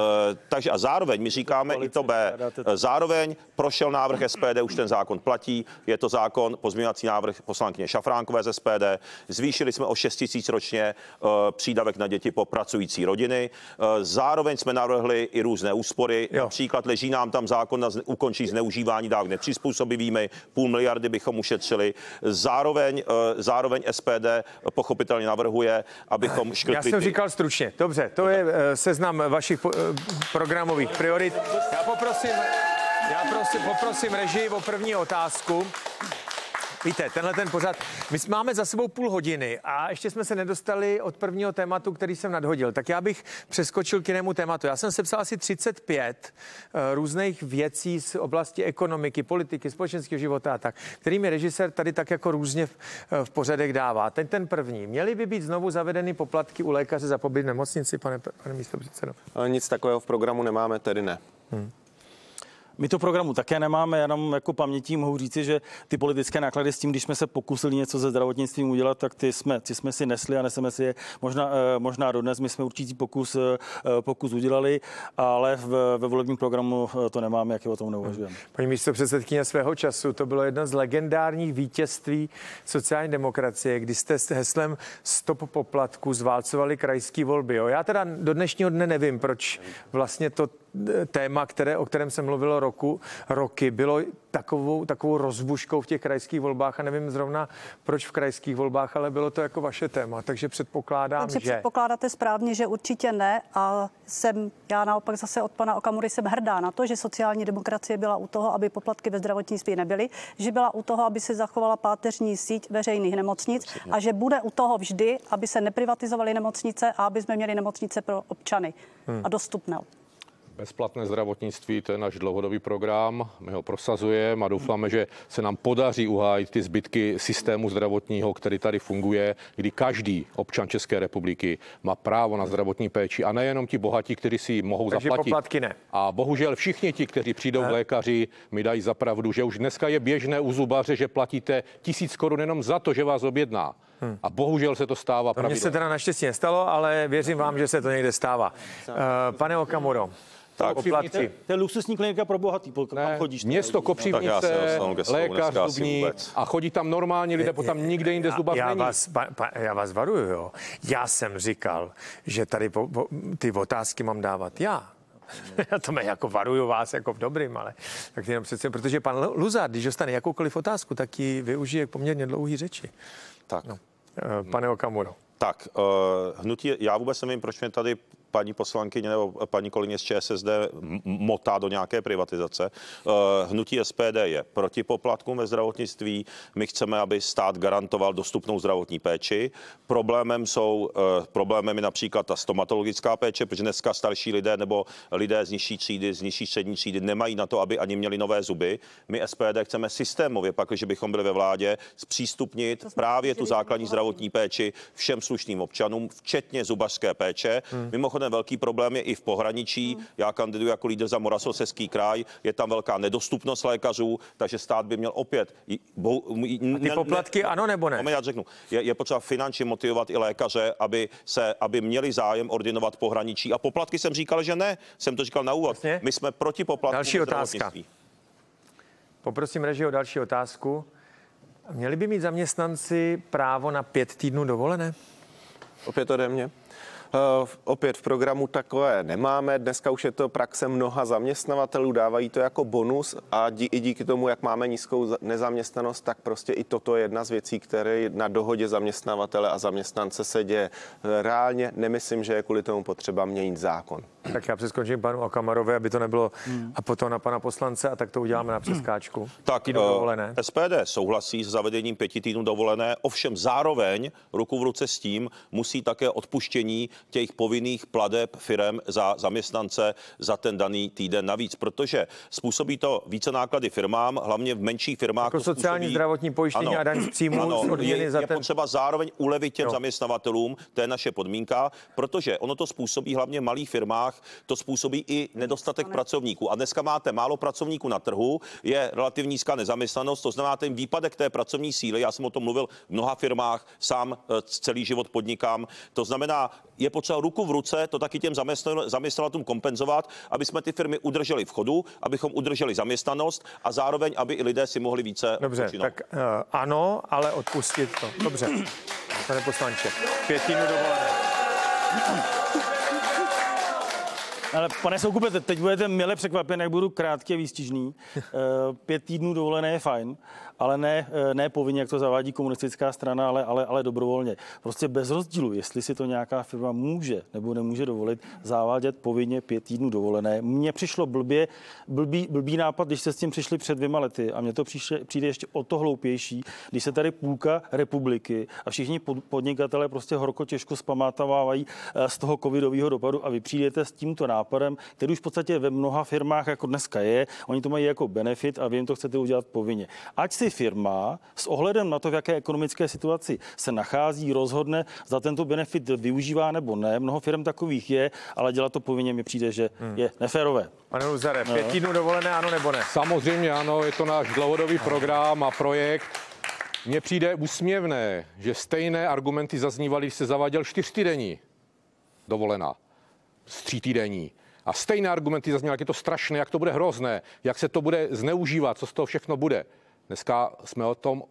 takže a zároveň my říkáme i to B. Zároveň prošel návrh SPD, už ten zákon platí. Je to zákon, pozměňovací návrh poslankyně Šafránkové z SPD. Zvýšili jsme o 6 tisíc ročně uh, přídavek na děti po pracující rodiny. Uh, zároveň jsme navrhli i různé úspory. Jo. Například leží nám tam zákon na ukončí zneužívání dávek nepřizpůsobivými půl miliardy bychom ušetřili. Zároveň, eh, zároveň SPD pochopitelně navrhuje, abychom škrtli... Já jsem říkal stručně. Dobře, to je eh, seznam vašich eh, programových priorit. Já poprosím... Já prosím, poprosím režii o první otázku. Víte, tenhle ten pořad, my máme za sebou půl hodiny a ještě jsme se nedostali od prvního tématu, který jsem nadhodil. Tak já bych přeskočil k jinému tématu. Já jsem sepsal asi 35 uh, různých věcí z oblasti ekonomiky, politiky, společenského života a tak, kterými režisér tady tak jako různě v, v pořadech dává. Teď ten první. Měly by být znovu zavedeny poplatky u lékaře za pobyt v nemocnici, pane, pane místo předsedo? Nic takového v programu nemáme, tedy ne. Hmm. My to programu také nemáme, jenom jako pamětí mohu říci, že ty politické náklady s tím, když jsme se pokusili něco ze zdravotnictvím udělat, tak ty jsme, ty jsme si nesli a neseme si je možná, eh, možná dodnes. My jsme určitý pokus, eh, pokus udělali, ale v, ve volebním programu eh, to nemáme, jak o tom neuvažujeme. Paní místo předsedkyně svého času, to bylo jedno z legendárních vítězství sociální demokracie, kdy jste s heslem Stop poplatku zválcovali krajské volby. Jo. Já teda do dnešního dne nevím, proč vlastně to téma, které, o kterém se mluvilo roku, roky, bylo takovou, takovou rozbuškou v těch krajských volbách a nevím zrovna, proč v krajských volbách, ale bylo to jako vaše téma, takže předpokládám, takže že... předpokládáte správně, že určitě ne a jsem, já naopak zase od pana Okamury jsem hrdá na to, že sociální demokracie byla u toho, aby poplatky ve zdravotnictví nebyly, že byla u toho, aby se zachovala páteřní síť veřejných nemocnic a že bude u toho vždy, aby se neprivatizovaly nemocnice a aby jsme měli nemocnice pro občany hmm. a dostupné. Bezplatné zdravotnictví, to je náš dlouhodobý program, my ho prosazujeme a doufáme, že se nám podaří uhájit ty zbytky systému zdravotního, který tady funguje, kdy každý občan České republiky má právo na zdravotní péči a nejenom ti bohatí, kteří si mohou Takže zaplatit. poplatky ne. A bohužel všichni ti, kteří přijdou k lékaři, mi dají za pravdu, že už dneska je běžné u zubaře, že platíte tisíc korun jenom za to, že vás objedná. Hmm. A bohužel se to stává. To mně se teda naštěstí nestalo, ale věřím vám, že se to někde stává. Uh, pane Okamuro, tak, poplatky. To je luxusní klinika pro bohatý, pokud ne, chodíš. Město Kopřivnice, lékař zubní a chodí tam normální lidé, potom nikde jinde zubař já není. Vás, pa, pa, já vás varuju, jo. Já jsem říkal, že tady po, po, ty otázky mám dávat já. Já to mě jako varuju vás jako v dobrým, ale tak jenom přece, protože pan Luzard, když dostane jakoukoliv otázku, tak ji využije k poměrně dlouhý řeči. Tak. No. Eh, pane Okamuro. Tak, uh, hnutí, já vůbec nevím, proč mě tady paní poslankyně nebo paní kolegyně z ČSSD motá do nějaké privatizace. Eh, hnutí SPD je proti poplatkům ve zdravotnictví. My chceme, aby stát garantoval dostupnou zdravotní péči. Problémem jsou, eh, problémem je například ta stomatologická péče, protože dneska starší lidé nebo lidé z nižší třídy, z nižší střední třídy nemají na to, aby ani měli nové zuby. My SPD chceme systémově, pak, když bychom byli ve vládě, zpřístupnit právě tu základní zdravotní péči všem slušným občanům, včetně zubařské péče. Hmm. Mimochodem ten velký problém je i v pohraničí. Hmm. Já kandiduji jako lídr za Moravskoslezský kraj, je tam velká nedostupnost lékařů, takže stát by měl opět. Bohu, A ty poplatky ne, ano nebo ne? Já řeknu, je, je potřeba finančně motivovat i lékaře, aby, se, aby měli zájem ordinovat pohraničí. A poplatky jsem říkal, že ne. Jsem to říkal na úvod. Jasně? My jsme proti poplatkům. Další otázka. Poprosím režii o další otázku. Měli by mít zaměstnanci právo na pět týdnů dovolené? Opět ode mě. Eh, opět v programu takové nemáme. Dneska už je to praxe mnoha zaměstnavatelů, dávají to jako bonus a dí, i díky tomu, jak máme nízkou nezaměstnanost, tak prostě i toto je jedna z věcí, které na dohodě zaměstnavatele a zaměstnance se děje. Reálně nemyslím, že je kvůli tomu potřeba měnit zákon. Tak já přeskočím panu Okamarovi, aby to nebylo hmm. a potom na pana poslance a tak to uděláme na přeskáčku. Tak dovolené. SPD souhlasí s zavedením pěti týdnů dovolené, ovšem zároveň ruku v ruce s tím musí také odpuštění těch povinných pladeb firem za zaměstnance za ten daný týden navíc, protože způsobí to více náklady firmám, hlavně v menších firmách. Jako sociální způsobí... zdravotní pojištění ano, a daň z příjmu ano, je, za je ten... potřeba zároveň ulevit těm no. zaměstnavatelům, to je naše podmínka, protože ono to způsobí hlavně v malých firmách, to způsobí i nedostatek pracovníků. A dneska máte málo pracovníků na trhu, je relativně nízká nezaměstnanost, to znamená ten výpadek té pracovní síly. Já jsem o tom mluvil v mnoha firmách, sám eh, celý život podnikám. To znamená, je potřeba ruku v ruce to taky těm zaměstnavatelům kompenzovat, aby jsme ty firmy udrželi v chodu, abychom udrželi zaměstnanost a zároveň, aby i lidé si mohli více Dobře, počinout. tak uh, ano, ale odpustit to. Dobře, pane poslanče, pětinu dovolené. Ale pane Soukupe, teď budete milé překvapen, jak budu krátký a výstižný. Eh, Pět týdnů dovolené je fajn, ale ne, eh, ne povinně, jak to zavádí komunistická strana, ale, ale, ale dobrovolně. Prostě bez rozdílu, jestli si to nějaká firma může nebo nemůže dovolit, zavádět povinně pět týdnů dovolené. Mně přišlo blbě, blbý, blbý nápad, když se s tím přišli před dvěma lety a mně to přišle, přijde ještě o to hloupější, když se tady půlka republiky a všichni pod- podnikatelé prostě horko těžko zpamatovávají eh, z toho covidového dopadu a vy přijdete s tímto nápadem, který už v podstatě ve mnoha firmách jako dneska je, oni to mají jako benefit a vy jim to chcete udělat povinně. Ať si firma s ohledem na to, v jaké ekonomické situaci se nachází, rozhodne, za tento benefit využívá nebo ne. Mnoho firm takových je, ale dělat to povinně mi přijde, že je neférové. Pane Luzare, pět týdnů dovolené, ano nebo ne? Samozřejmě ano, je to náš dlouhodobý program a projekt. Mně přijde úsměvné, že stejné argumenty zaznívaly, když se zaváděl čtyřtýdenní dovolená, třídenní. A stejné argumenty zaznívaly, jak je to strašné, jak to bude hrozné, jak se to bude zneužívat, co z toho všechno bude. Dneska jsme o tom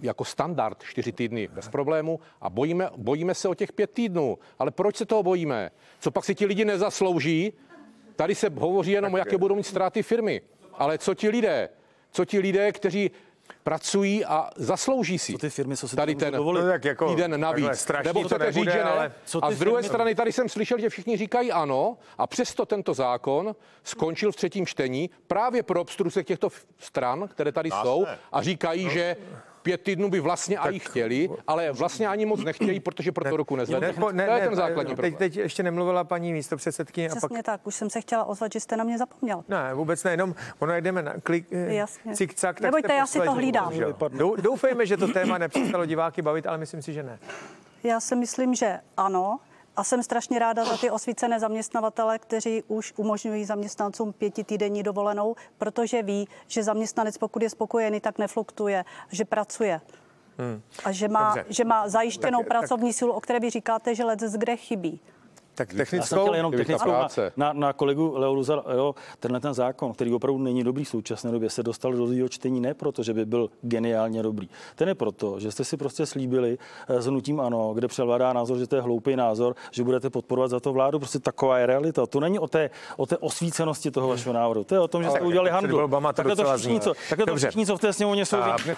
jako standard čtyři týdny bez problému a bojíme, bojíme se o těch pět týdnů. Ale proč se toho bojíme? Co pak si ti lidi nezaslouží? Tady se hovoří jenom o jaké budou mít ztráty firmy. Ale co ti lidé? Co ti lidé, kteří pracují a zaslouží si Co ty firmy, co si tady ten dovolit? No tak jako týden navíc. Nebo to chcete nebude, říct, že ne? ale co a z druhé firmy- strany tady jsem slyšel, že všichni říkají ano a přesto tento zákon skončil v třetím čtení právě pro obstruce těchto stran, které tady Nás jsou ne. a říkají, že pět týdnů by vlastně i chtěli, ale vlastně ani moc nechtějí, protože pro to ruku nezvedne. Ne, ne, to je ne, ten základní teď, problém. teď ještě nemluvila paní místo předsedkyně a pak... Přesně tak, už jsem se chtěla ozvat, že jste na mě zapomněl. Ne, vůbec ne, jenom ono jak jdeme na klik, eh, Jasně. cik-cak, tak Nebojte, já si to hlídám. Doufejme, že to téma nepřestalo diváky bavit, ale myslím si, že ne. Já si myslím, že ano. A jsem strašně ráda za ty osvícené zaměstnavatele, kteří už umožňují zaměstnancům pětitýdenní dovolenou, protože ví, že zaměstnanec, pokud je spokojený, tak nefluktuje, že pracuje. A že má, Dobře. že má zajištěnou Tak- tak- pracovní sílu, o které vy říkáte, že let kde chybí. Tak Já jsem technickou... jenom technickou na, práce. na, na kolegu Leo Luzar, jo, tenhle ten zákon, který opravdu není dobrý v současné době, se dostal do druhého čtení ne proto, že by byl geniálně dobrý. Ten je proto, že jste si prostě slíbili eh, s hnutím ano, kde převládá názor, že to je hloupý názor, že budete podporovat za to vládu. Prostě taková je realita. To není o té, o té osvícenosti toho vašeho návrhu. To je o tom, že jste udělali před handlu. volbama to Takhle to všichni, co, takhle to Dobře. všichni, co v té sněmovně jsou. A že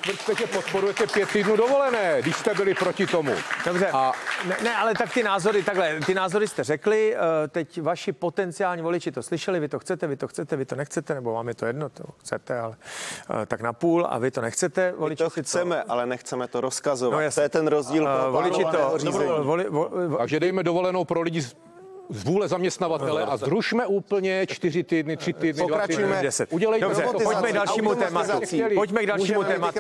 podporujete pět týdnů dovolené, když jste byli proti tomu. Dobře, A ne, ne, ale tak ty názory, takhle, ty názory jste řekli, eh, teď vaši potenciální voliči to slyšeli, vy to chcete, vy to chcete, vy to nechcete, nebo vám je to jedno, to chcete, ale eh, tak na půl a vy to nechcete, My voliči to si chceme, ale nechceme to rozkazovat. No, to je ten rozdíl. Toho voliči to, plánovaného řízení. voli, voli, Takže dejme dovolenou pro lidi z vůle zaměstnavatele a zrušme úplně čtyři týdny, tři týdny, dva týdny. Deset. Udělejme Dobře, to. Pojďme k dalšímu tématu. Pojďme k dalšímu tématu.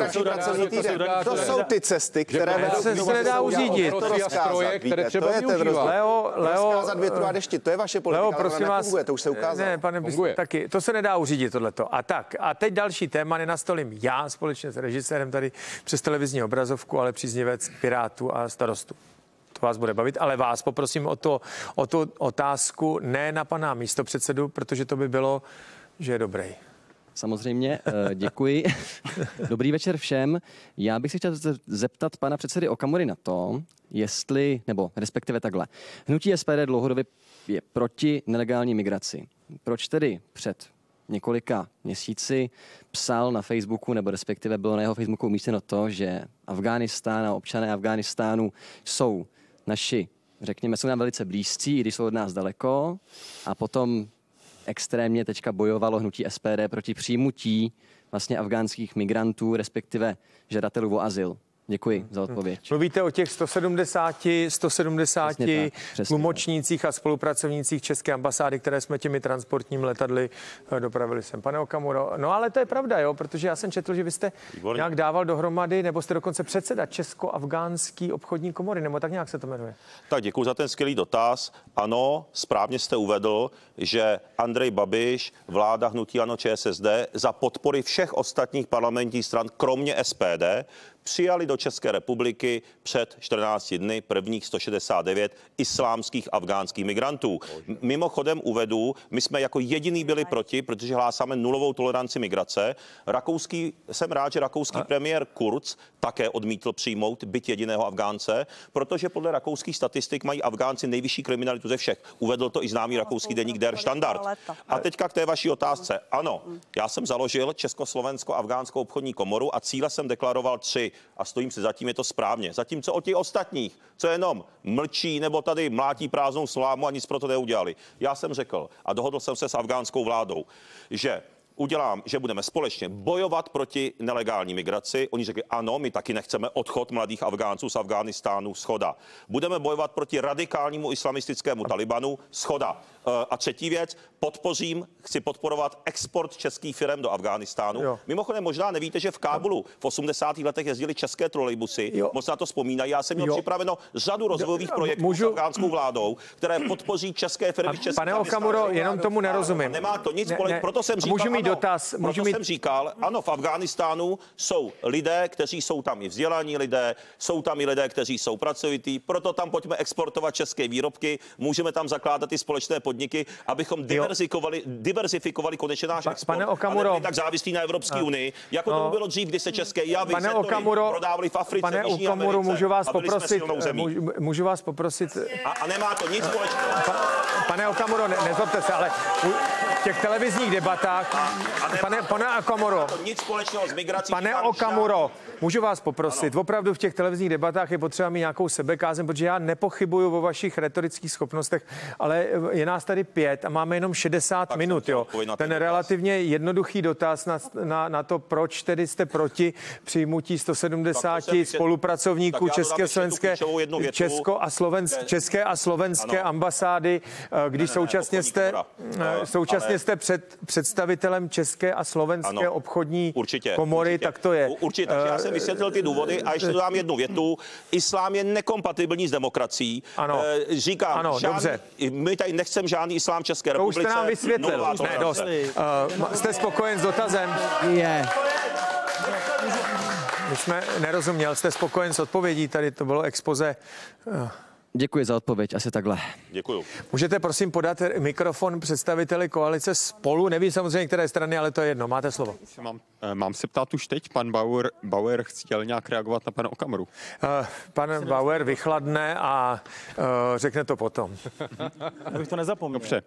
To jsou ty cesty, které se- nedá uřídit. stroje, které třeba to je ten využívá. Leo, Leo, dešti, to je vaše politika, Leo, ale prosím ona vás. to už se ukázalo. Ne, pane. Funguje. taky, to se nedá uřídit tohleto. A tak, a teď další téma, nenastolím já společně s režisérem tady přes televizní obrazovku, ale příznivec Pirátů a starostů. To vás bude bavit, ale vás poprosím o, to, o tu otázku ne na pana místopředsedu, protože to by bylo, že je dobrý. Samozřejmě, eh, děkuji. Dobrý večer všem. Já bych se chtěl ze- zeptat pana předsedy Okamury na to, jestli, nebo respektive takhle, hnutí SPD dlouhodobě je proti nelegální migraci. Proč tedy před několika měsíci psal na Facebooku, nebo respektive bylo na jeho Facebooku umístěno to, že Afghánistán a občané Afghánistánu jsou naši, řekněme, jsou nám velice blízcí, i když jsou od nás daleko, a potom extrémně teďka bojovalo hnutí SPD proti přijmutí vlastně afgánských migrantů, respektive žadatelů o azyl. Děkuji za odpověď. Mluvíte o těch 170, 170 Přesně tak, přesně tlumočnících a spolupracovnících České ambasády, které jsme těmi transportními letadly eh, dopravili sem. Pane Okamuro, no ale to je pravda, jo, protože já jsem četl, že vy jste Výborně. nějak dával dohromady, nebo jste dokonce předseda Česko-afgánský obchodní komory, nebo tak nějak se to jmenuje. Tak děkuji za ten skvělý dotaz. Ano, správně jste uvedl, že Andrej Babiš, vláda hnutí Ano ČSSD za podpory všech ostatních parlamentních stran, kromě SPD, přijali do České republiky před 14 dny prvních 169 islámských afgánských migrantů. Mimochodem uvedu, my jsme jako jediný byli proti, protože hlásáme nulovou toleranci migrace. Rakouský, jsem rád, že rakouský premiér Kurz také odmítl přijmout byt jediného Afgánce, protože podle rakouských statistik mají Afgánci nejvyšší kriminalitu ze všech. Uvedl to i známý rakouský deník Der Standard. A teďka k té vaší otázce. Ano, já jsem založil Československo-Afgánskou obchodní komoru a cíle jsem deklaroval tři a stojím si zatím, je to správně. Zatímco o těch ostatních, co jenom mlčí nebo tady mlátí prázdnou slámu a nic pro to neudělali. Já jsem řekl a dohodl jsem se s afgánskou vládou, že udělám, že budeme společně bojovat proti nelegální migraci. Oni řekli, ano, my taky nechceme odchod mladých Afgánců z Afghánistánu, schoda. Budeme bojovat proti radikálnímu islamistickému Talibanu, schoda. E, a třetí věc, podpořím, chci podporovat export českých firm do Afghánistánu. Jo. Mimochodem, možná nevíte, že v Kábulu v 80. letech jezdili české trolejbusy, Jo. moc na to vzpomínají. Já jsem měl Jo. připraveno řadu rozvojových projektů Můžu- s afgánskou vládou, které podpoří české firmy. Pane. Okamuro, jenom tomu nerozumím. Nemá to nic Ne, společného. ne. Proto jsem říkal, můžu mít dotaz, proto můžu mít- jsem říkal, ano, v Afghánistánu jsou lidé, kteří jsou tam i vzdělaní lidé, jsou tam i lidé, kteří jsou pracovití, proto tam pojďme exportovat české výrobky, můžeme tam zakládat i společné podniky, abychom diverzifikovali, diverzifikovali konečně náš Pa- export. pane Okamuro. tak závislí na Evropské unii, jako No. to bylo dřív, kdy se české javy, Pane Okamuro, prodávali v Africe, pane Jižní Okamuro, Americe můžu vás poprosit, můžu, můžu vás poprosit, A, a nemá to nic společného. pane Okamuro, ne, nezlobte se, ale u- v těch televizních debatách, pane, pane Okamuro, To nic společného s migrací. Pane Okamuro, můžu vás poprosit, opravdu v těch televizních debatách je potřeba mít nějakou sebekázem, protože já nepochybuju o vašich retorických schopnostech, ale je nás tady pět a máme jenom 60 jsem minut. Jo. Ten relativně jednoduchý dotaz na, na, na to, proč tedy jste proti přijmutí Tak to 170 jsem vysvětlil. spolupracovníků Tak jednu větu. Česko a Slovensk, české a slovenské Ano. ambasády, eh, když ne, současně obchodní jste, eh, Eh, současně ale- jste před, představitelem české a slovenské Ano. obchodní Určitě. komory, určitě. tak to je. Určitě, takže já Eh, jsem vysvětlil ty důvody a ještě dodám jednu větu. Islám je nekompatibilní s demokracií. Ano. Eh, Říkám, Ano, žádný, dobře. my tady nechceme žádný islám v České To už republice. jste nám vysvětlil. Ne, dost. Uh, jste spokojen s dotazem? Je. My jsme nerozuměl. Jste spokojen s odpovědí? Tady to bylo expoze. Děkuji za odpověď, asi takhle. Děkuju. Můžete prosím podat mikrofon představiteli koalice spolu? Nevím samozřejmě, které strany, ale to je jedno. Máte slovo. Mám, eh, mám se ptát už teď, pan Bauer, Bauer chtěl nějak reagovat na pana Okamoru. Uh, pan Bauer vychladne a uh, řekne to potom. Abych to nezapomněl. Dobře.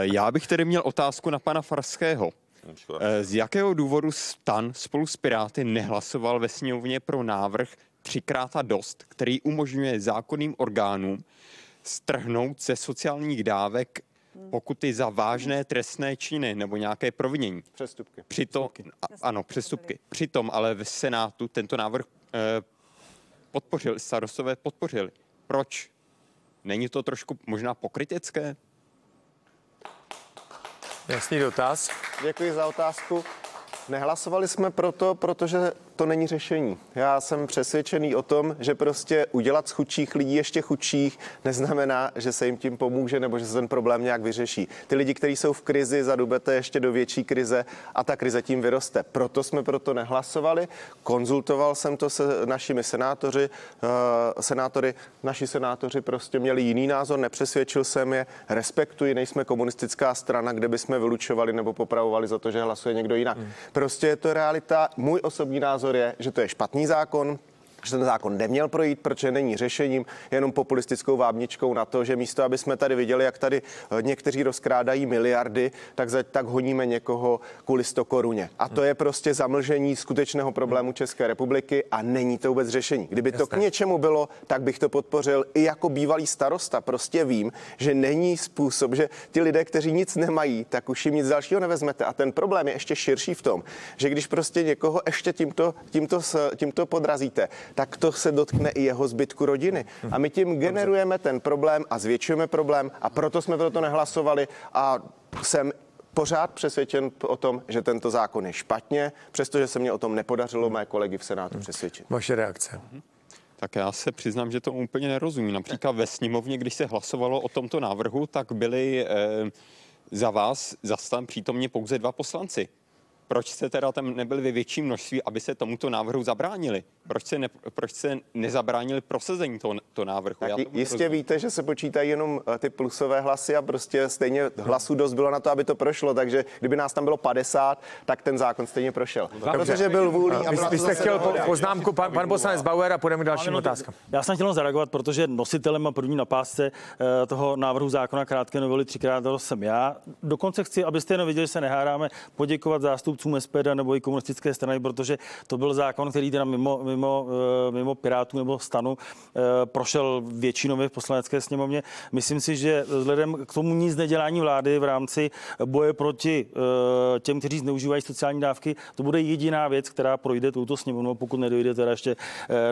Já bych tedy měl otázku na pana Farského. Z jakého důvodu stan spolu s Piráty nehlasoval ve sněmovně pro návrh třikrát a dost, který umožňuje zákonným orgánům strhnout ze sociálních dávek pokuty za vážné trestné činy nebo nějaké provinění. Přestupky. Přitom, a- ano, přestupky. Přitom ale v Senátu tento návrh eh, podpořili, starostové podpořili. Proč? Není to trošku možná pokrytecké? Jasný dotaz. Děkuji za otázku. Nehlasovali jsme proto, protože to není řešení. Já jsem přesvědčený o tom, že prostě udělat z chudších lidí ještě chudších neznamená, že se jim tím pomůže nebo že se ten problém nějak vyřeší. Ty lidi, kteří jsou v krizi, zadubete ještě do větší krize a ta krize tím vyroste. Proto jsme proto nehlasovali. Konzultoval jsem to se našimi senátoři, uh, senátory. Naši senátoři prostě měli jiný názor, nepřesvědčil jsem je, respektuji, nejsme komunistická strana, kde bychom vylučovali nebo popravovali za to, že hlasuje někdo jinak. Hmm. Prostě je to realita. Můj osobní názor je, že to je špatný zákon, že ten zákon neměl projít, protože není řešením, jenom populistickou vábničkou na to, že místo, aby jsme tady viděli, jak tady eh, někteří rozkrádají miliardy, tak, za, tak honíme někoho kvůli 100 koruně. A to je prostě zamlžení skutečného problému České republiky a není to vůbec řešení. Kdyby to k něčemu bylo, tak bych to podpořil i jako bývalý starosta. Prostě vím, že není způsob, že ti lidé, kteří nic nemají, tak už jim nic dalšího nevezmete. A ten problém je ještě širší v tom, že když prostě někoho ještě tímto, tímto, tímto podrazíte, tak to se dotkne i jeho zbytku rodiny. A my tím generujeme ten problém a zvětšujeme problém a proto jsme proto nehlasovali a jsem pořád přesvědčen o tom, že tento zákon je špatně, přestože se mě o tom nepodařilo mé kolegy v Senátu přesvědčit. Vaše reakce. Tak já se přiznám, že to úplně nerozumím. Například ve sněmovně, když se hlasovalo o tomto návrhu, tak byli eh, za vás, za stan přítomně pouze dva poslanci. Proč jste teda tam nebyli ve větším množství, aby se tomuto návrhu zabránili? Proč se, ne, proč se nezabránili prosazení toho, toho návrhu? Tak jistě rozumím. víte, že se počítají jenom eh, ty plusové hlasy a prostě stejně hlasů dost bylo na to, aby to prošlo, takže kdyby nás tam bylo 50, tak ten zákon stejně prošel. Dobře. Protože byl vůlí. A vy, vy jste chtěl po, poznámku, pan, pan poslanec Bauer a půjdeme k dalším otázkám. Já jsem chtěl zareagovat, protože nositelem a první na pásce eh, toho návrhu zákona krátké novely třikrát jsem já. Dokonce chci, abyste jenom viděli, že se nehádáme, poděkovat zástupcům SPD nebo i komunistické strany, protože to byl zákon, který teda mimo, mimo, eh, mimo Pirátů nebo stanu eh, prošel většinově v poslanecké sněmovně. Myslím si, že vzhledem k tomu nic nedělání vlády v rámci boje proti těm, kteří zneužívají sociální dávky, to bude jediná věc, která projde touto sněmovnou, pokud nedojde teda ještě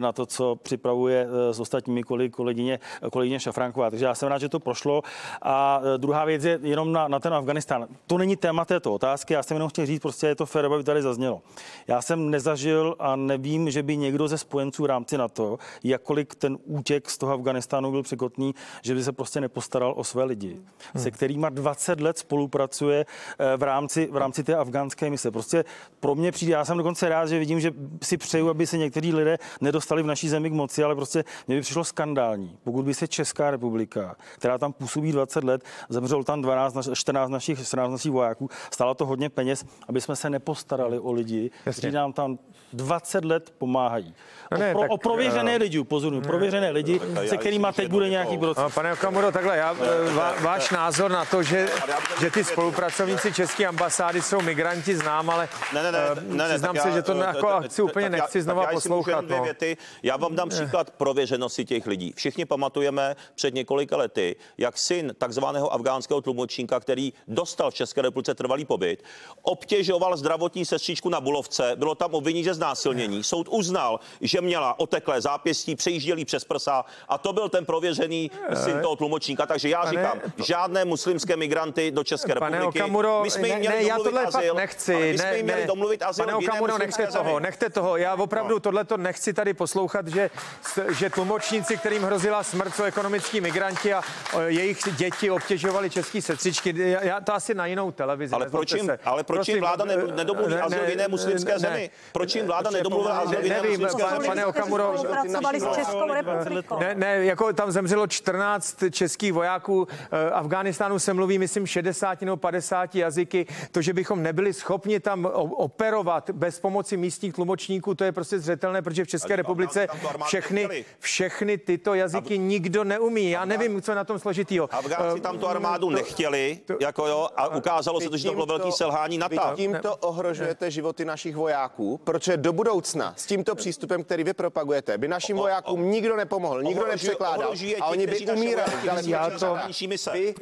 na to, co připravuje s ostatními kolegyně, kolegyně Šafránková. Takže já jsem rád, že to prošlo. A druhá věc je jenom na, na ten Afganistán. To není téma této otázky, já jsem jenom chtěl říct, prostě je fér, aby tady zaznělo. Já jsem nezažil a nevím, že by někdo ze spojenců v rámci NATO, jakkoliv ten útěk z toho Afganistánu byl překotný, že by se prostě nepostaral o své lidi, hmm. se kterými 20 let spolupracuje eh, v rámci, v rámci té afgánské mise. Prostě pro mě přijde, já jsem dokonce rád, že vidím, že si přeju, aby se někteří lidé nedostali v naší zemi k moci, ale prostě mě by přišlo skandální, pokud by se Česká republika, která tam působí 20 let, zemřel tam 12, 14 našich, 14 našich vojáků, Stalo to hodně peněz, aby jsme se nepostarali o lidi, Jasně. kteří nám tam 20 let pomáhají. No ne, o, pro, tak, o prověřené uh, lidi, upozorňuji, prověřené lidi, no, se kterými teď bude nějaký proces. No, pane Okamuro, takhle, já, eh, vá, váš názor na to, že, že ty spolupracovníci České ambasády jsou migranti, znám, ale ne, ne, ne, uh, ne, ne, přiznám se, já, že to jako akci úplně nechci znova poslouchat. No. Věty, já vám dám příklad prověřenosti těch lidí. Všichni pamatujeme před několika lety, jak syn takzvaného afgánského tlumočníka, který dostal v České republice trvalý pobyt, obtěžoval zdravotní sestřičku na Bulovce, bylo tam obvinění ze znásilnění. Soud uznal, že měla oteklé zápěstí, přejíždělí přes prsa a to byl ten prověřený syn toho tlumočníka. Takže já pane, říkám, žádné muslimské migranty do České pane republiky. Okamuro, my jsme jim měli ne, já tohle azyl, nechci. My jsme jim měli domluvit azyl pane Okamuro, nechte zemi. toho, nechte toho. Já opravdu no. tohle to nechci tady poslouchat, že, že tlumočníci, kterým hrozila smrt, jsou ekonomický migranti a jejich děti obtěžovali český sestřičky. Já, já to asi na jinou televizi. Ale proč jim, ale proč jim vláda ne, nedomluví ne, azyl v jiné muslimské ne, zemi? Proč jim vláda nedomluvila azyl v jiné nevím, muslimské zemi? Pane Okamuro, pracovali s Českou republikou. Ne, ne, jako tam zemřelo 14 českých vojáků. Eh, Afghánistánu se mluví, myslím, 60 nebo 50 jazyky. To, že bychom nebyli schopni tam operovat bez pomoci místních tlumočníků, to je prostě zřetelné, protože v České republice všechny, všechny tyto jazyky nikdo neumí. Já nevím, co je na tom složitýho. Afgánci tam tu armádu nechtěli, jako jo, a ukázalo se to, že to bylo velký selhání NATO. Vy tímto ohrožujete životy našich vojáků, protože do budoucna s tímto přístupem, který vy propagujete, by našim vojákům nikdo nepomohl, nikdo nepřekládal a oni by umírali. Já to,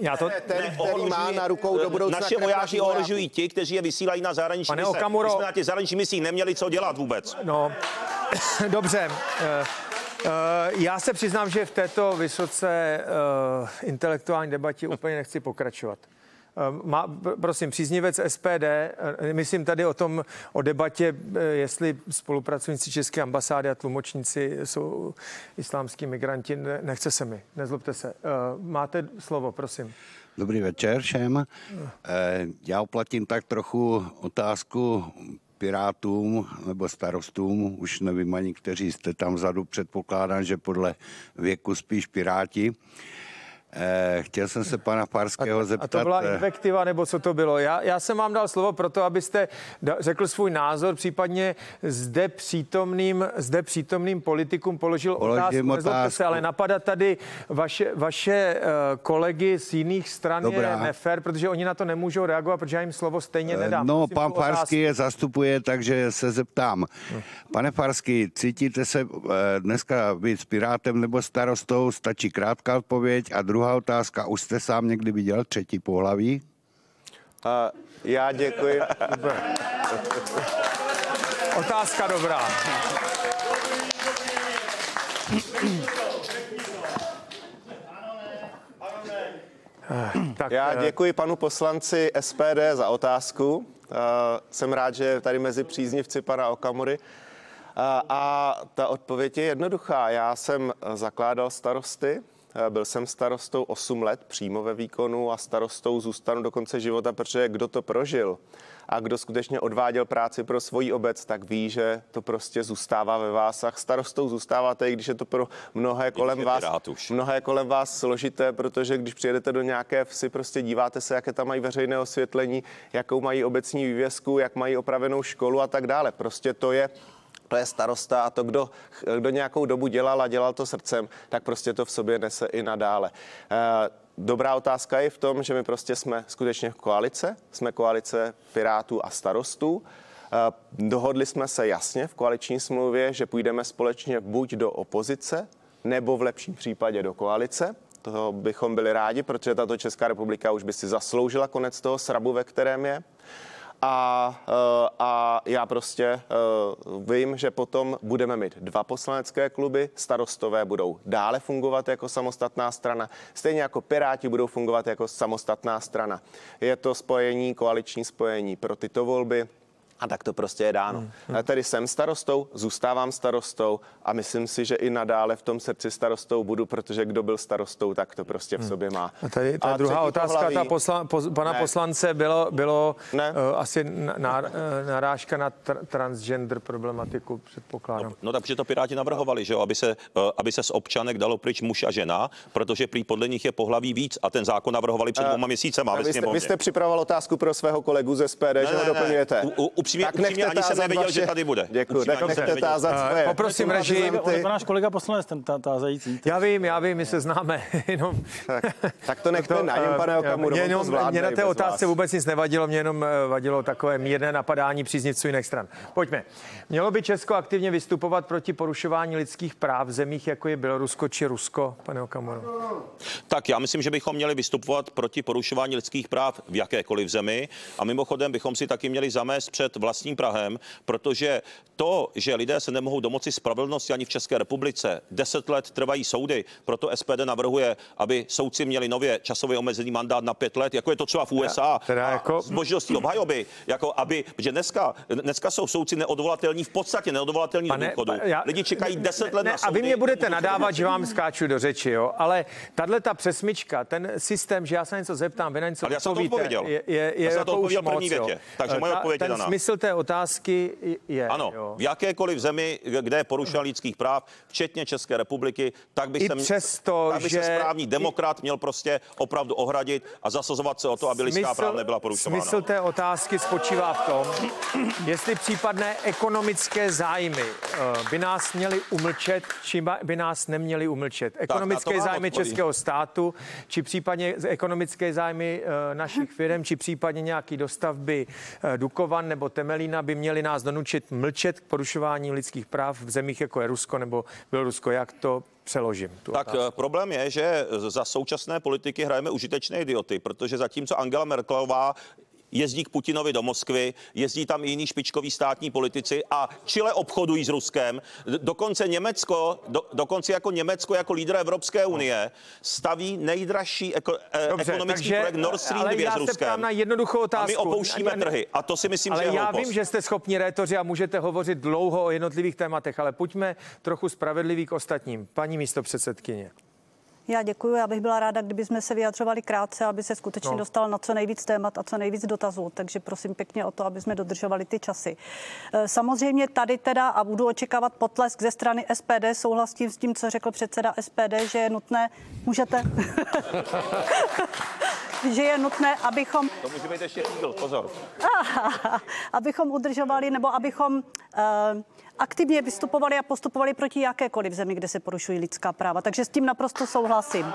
já to, ten, který má na rukou do budoucna Naše vojáky ohrožují ti, kteří je vysílají na zahraniční mise. Okamuro, My jsme na těch zahraniční misích neměli co dělat vůbec. No, dobře. Uh, já se přiznám, že v této vysoce uh, intelektuální debatě úplně nechci pokračovat. Ehm, má, prosím, příznivec SPD, eh, myslím tady o tom, o debatě, eh, jestli spolupracovníci České ambasády a tlumočníci jsou islámskí migranti, nechce se mi, nezlobte se. Ehm, máte slovo, prosím. Dobrý večer všem. Eh, já uplatím tak trochu otázku pirátům nebo starostům, už nevím ani, kteří jste tam vzadu, předpokládám, že podle věku spíš piráti. Eh, chtěl jsem se pana Farského zeptat. A to byla eh, invektiva, nebo co to bylo? Já, já jsem vám dal slovo proto, abyste da, řekl svůj názor, případně zde přítomným, zde přítomným politikům položil Položím otázku. otázku. Se, ale napadat tady vaše, vaše uh, kolegy z jiných stran Dobrá. je nefér, protože oni na to nemůžou reagovat, protože já jim slovo stejně nedám. No, Musím pan Farský je zastupuje, takže se zeptám. No. Pane Farský, cítíte se dneska být s Pirátem nebo starostou? Stačí krátká odpověď a druhá druhá otázka. Už jste sám někdy viděl třetí pohlaví? Uh, já děkuji. Otázka dobrá. tak, Já eh, děkuji panu poslanci SPD za otázku. Uh, jsem rád, že je tady mezi příznivci pana Okamury. Uh, a ta odpověď je jednoduchá. Já jsem zakládal starosty Eh, Byl jsem starostou 8 let přímo ve výkonu a starostou zůstanu do konce života, protože kdo to prožil a kdo skutečně odváděl práci pro svoji obec, tak ví, že to prostě zůstává ve vás a starostou zůstáváte, i když je to pro mnohé kolem vás, mnohé kolem vás složité, protože když přijedete do nějaké vsi, prostě díváte se, jaké tam mají veřejné osvětlení, jakou mají obecní vývězku, jak mají opravenou školu a tak dále. Prostě to je to je starosta a to, kdo, kdo nějakou dobu dělal a dělal to srdcem, tak prostě to v sobě nese i nadále. Eh, Dobrá otázka je v tom, že my prostě jsme skutečně koalice, jsme koalice Pirátů a starostů. Eh, Dohodli jsme se jasně v koaliční smlouvě, že půjdeme společně buď do opozice, nebo v lepším případě do koalice. To bychom byli rádi, protože tato Česká republika už by si zasloužila konec toho srabu, ve kterém je. A, eh, a já prostě eh, vím, že potom budeme mít dva poslanecké kluby, starostové budou dále fungovat jako samostatná strana, stejně jako Piráti budou fungovat jako samostatná strana. Je to spojení, koaliční spojení pro tyto volby. A tak to prostě je dáno. Hmm. Tedy jsem starostou, zůstávám starostou a myslím si, že i nadále v tom srdci starostou budu, protože kdo byl starostou, tak to prostě v sobě má. A tady ta A druhá otázka pohlaví- ta posla, pos, pana Ne. poslance bylo, bylo Ne. uh, asi na, na, narážka na tr- transgender problematiku, předpokládám. No tak, protože to Piráti navrhovali, že jo, aby se, eh, aby se z občanek dalo pryč muž a žena, protože prý podle nich je pohlaví víc a ten zákon navrhovali před dvěma měsícema ve Vy jste, vy jste připravoval otázku pro svého kolegu ze SPD, že ho doplňujete. U- u- upřímně- Tak upřímně ani jsem nevěděl, vaše- že tady bude. Děkuji, Upřímně tak nechte tázat Eh, svoje. poprosím režii. prezidenty. On je to náš kolega poslanec, ten tá- tázající. Já vím, já vím, my se známe, jenom... Tak, tak to nechte na něm, pane eh, Okamuro, mě on to jenom, mě na té otázce vás. vůbec nic nevadilo, mě jenom eh, vadilo takové mírné napadání příznivců jiných stran. Pojďme. Mělo by Česko aktivně vystupovat proti porušování lidských práv v zemích, jako je Bělorusko či Rusko, pane Okamuro? Tak já myslím, že bychom měli vystupovat proti porušování lidských práv v jakékoliv zemi a mimochodem bychom si taky měli zamést před vlastním Prahem, protože to, že lidé se nemohou domoci spravedlnosti ani v České republice, deset let trvají soudy, proto SPD navrhuje, aby soudci měli nově časově omezený mandát na pět let, jako je to třeba v USA. teda a jako- s možností obhajoby, jako aby, že dneska, dneska jsou soudci neodvolatelní, v podstatě neodvolatelní do důchodu. já- Lidi čekají deset let ne, na A soudy. vy mě budete nadávat, že vám skáču do řeči, jo? Ale tahle ta přesmička, ten systém, že já se něco zeptám, vy na něco Ale já jsem to odpověděl. je, je, je Já jsem jako to odpověděl první větě. Takže moje Ta- odpověď je daná. smysl té otázky je, Ano, jo. v jakékoliv zemi, kde je porušení lidských práv, včetně České republiky, tak by I se, přesto, tak by že- se správný demokrat měl prostě opravdu ohradit a zasazovat se o to, aby lidská práva nebyla porušována. Smysl té otázky spočívá v tom, jestli případné ekonomické zájmy eh, by nás měly umlčet, či by nás neměly umlčet. Ekonomické vám zájmy odpovím. Českého státu, či případně ekonomické zájmy eh, našich firm, či případně nějaký dostavby eh, Dukovan nebo Temelína by měly nás donučit mlčet k porušování lidských práv v zemích, jako je Rusko nebo Bělorusko. Jak to přeložím? Tu Tak otázku? eh, problém je, že za současné politiky hrajeme užitečné idioty, protože zatímco Angela Merkelová jezdí k Putinovi do Moskvy, jezdí tam i jiní špičkoví státní politici a čile obchodují s Ruskem. Dokonce Německo, do, dokonce jako Německo jako lídr Evropské unie staví nejdražší eko, eh, Dobře, ekonomický takže- projekt Nord Stream ale 2 já s Ruskem. ptám na jednoduchou A otázku. my opouštíme Ne- ne- trhy. A to si myslím, ale že je já hloupost. vím, že jste schopni rétoři a můžete hovořit dlouho o jednotlivých tématech, ale pojďme trochu spravedlivý k ostatním. Paní místo předsedkyně. Já děkuji, já bych byla ráda, kdyby jsme se vyjadřovali krátce, aby se skutečně No. dostal na co nejvíc témat a co nejvíc dotazů. Takže prosím pěkně o to, aby jsme dodržovali ty časy. Eh, Samozřejmě tady teda a budu očekávat potlesk ze strany SPD, souhlasím s tím, co řekl předseda SPD, že je nutné, můžete, že je nutné, abychom To může být ještě Eagle, pozor. abychom udržovali nebo abychom uh, aktivně vystupovali a postupovali proti jakékoliv zemi, kde se porušují lidská práva. Takže s tím naprosto souhlasím.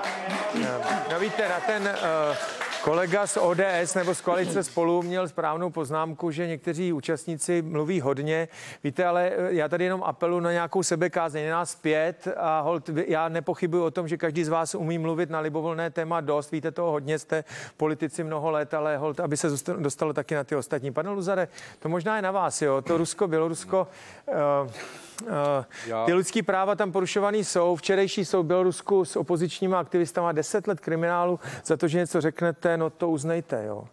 No víte, na ten uh, kolega z ODS nebo z koalice spolu měl správnou poznámku, že někteří účastníci mluví hodně. Víte, ale eh, já tady jenom apelu na nějakou sebekázeň, na nás pět a hold, já nepochybuji o tom, že každý z vás umí mluvit na libovolné téma dost. Víte toho hodně, jste politici mnoho let, ale hold, aby se dostalo taky na ty ostatní. Pane Luzare, to možná je na vás, jo. To Rusko, Bělorusko, Uh, ty lidský práva tam porušovaný jsou. Včerejší jsou v Bělorusku s opozičníma aktivistama 10 let kriminálu za to, že něco řeknete, no to uznejte, jo.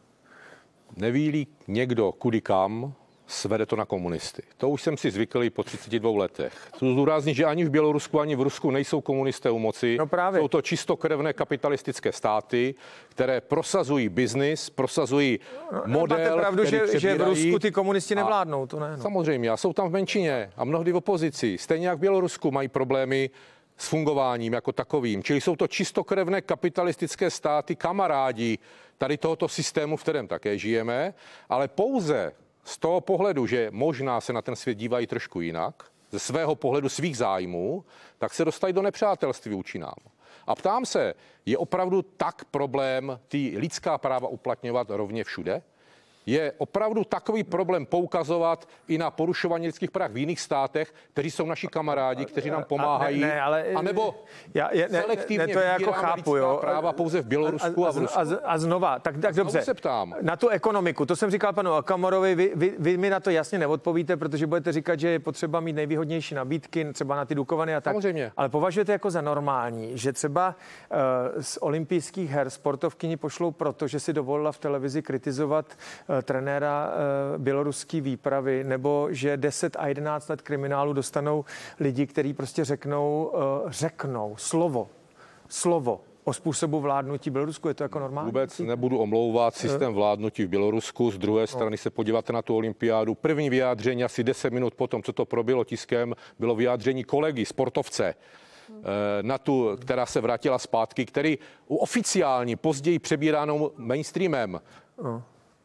Nevíli někdo kudy kam, svede to na komunisty. To už jsem si zvyklý po 32 letech. Chci zdůraznit, že ani v Bělorusku, ani v Rusku nejsou komunisté u moci. No právě. Jsou to čistokrevné kapitalistické státy, které prosazují biznis, prosazují model, No, Máte pravdu, který že, že v. Rusku ty komunisti nevládnou, to ne. No. Samozřejmě, a jsou tam v menšině a mnohdy v opozici. Stejně jak v Bělorusku mají problémy s fungováním jako takovým. Čili jsou to čistokrevné kapitalistické státy, kamarádi tady tohoto systému, v kterém také žijeme, ale pouze z toho pohledu, že možná se na ten svět dívají trošku jinak, ze svého pohledu svých zájmů, tak se dostají do nepřátelství vůči nám. A ptám se, je opravdu tak problém ty lidská práva uplatňovat rovně všude? Je opravdu takový problém poukazovat i na porušování lidských práv v jiných státech, kteří jsou naši kamarádi, kteří nám pomáhají, Ne, ne, ale a nebo já, je, ne, selektivně ne, to je jako chápu, jo. práva pouze v Bělorusku a, v Rusku. A, a znova, tak, tak dobře. se ptám. Na tu ekonomiku, to jsem říkal panu Akamorovi, vy, vy, vy mi na to jasně neodpovíte, protože budete říkat, že je potřeba mít nejvýhodnější nabídky, třeba na ty Dukovany a tak. Samozřejmě. Ale považujete jako za normální, že třeba uh, z olympijských her sportovkyni pošlou proto, že si dovolila v televizi kritizovat uh, trenéra uh, běloruský výpravy, nebo že 10 a 11 let kriminálu dostanou lidi, kteří prostě řeknou, uh, řeknou slovo, slovo o způsobu vládnutí Bělorusku. Je to jako normální? Vůbec nebudu omlouvat systém vládnutí v Bělorusku. Z druhé strany se podíváte na tu olympiádu. První vyjádření asi 10 minut potom, co to probilo tiskem, bylo vyjádření kolegy, sportovce, eh, na tu, která se vrátila zpátky, který u oficiální, později přebíranou mainstreamem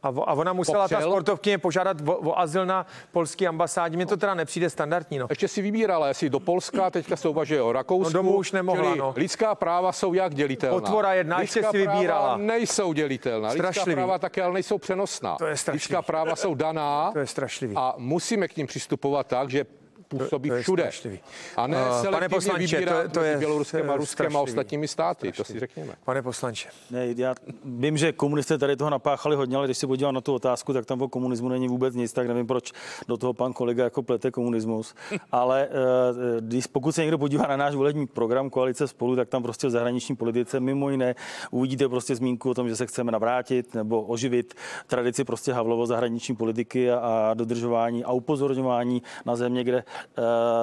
A, vo, a ona musela ta Popřel? sportovkyně požádat o, o azyl na polský ambasádě. Mně to teda nepřijde standardní. No. Ještě si vybírala, jestli do Polska, teďka se uvažuje o Rakousku. No domů už nemohla, no. Lidská práva jsou jak dělitelná? Otvora jedna, ještě lidská si vybírala. Práva nejsou dělitelná. Lidská Strašlivý. práva také ale nejsou přenosná. To je strašlivý. Lidská práva jsou daná To je strašlivý. a musíme k ním přistupovat tak, že působí to všude. strašlivý. A ne Eh, pane selektivně poslanče, to to je mezi Běloruskem a eh, Ruskem a strašlivý. ostatními státy. To si řekněme. Pane poslanče. Ne, já vím, že komunisté tady toho napáchali hodně, ale když se podívám na tu otázku, tak tam o komunismu není vůbec nic, tak nevím, proč do toho pan kolega jako plete komunismus. Ale eh, když, pokud se někdo podívá na náš volební program Koalice spolu, tak tam prostě v zahraniční politice mimo jiné uvidíte prostě zmínku o tom, že se chceme navrátit nebo oživit tradici prostě Havlovo zahraniční politiky a, a dodržování a upozorňování na země, kde eh,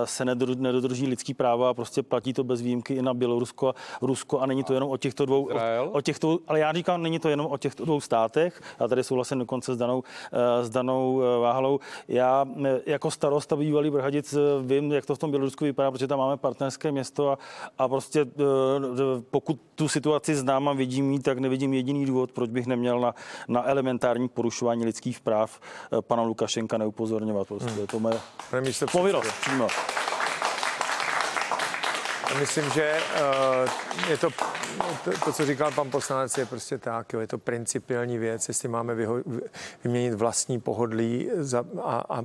se nedodr- nedodrží lidský práva a prostě platí to bez výjimky i na Bělorusko a Rusko a není to jenom o těchto dvou, Izrael? o, o těchto, ale já říkám, není to jenom o těchto dvou státech. Já tady souhlasím dokonce s danou, eh, s danou eh, Váhalou. Já eh, jako starosta bývalý Vrhadic eh, vím, jak to v tom Bělorusku vypadá, protože tam máme partnerské město a, a prostě eh, pokud tu situaci znám a vidím ji, tak nevidím jediný důvod, proč bych neměl na, na elementární porušování lidských práv eh, pana Lukašenka neupozorňovat. Prostě Hmm. to moje Pane místo povinnost. Myslím, že uh, je to, to, to, co říkal pan poslanec, je prostě tak, jo, je to principiální věc, jestli máme vyho, vy- vyměnit vlastní pohodlí za, a, a,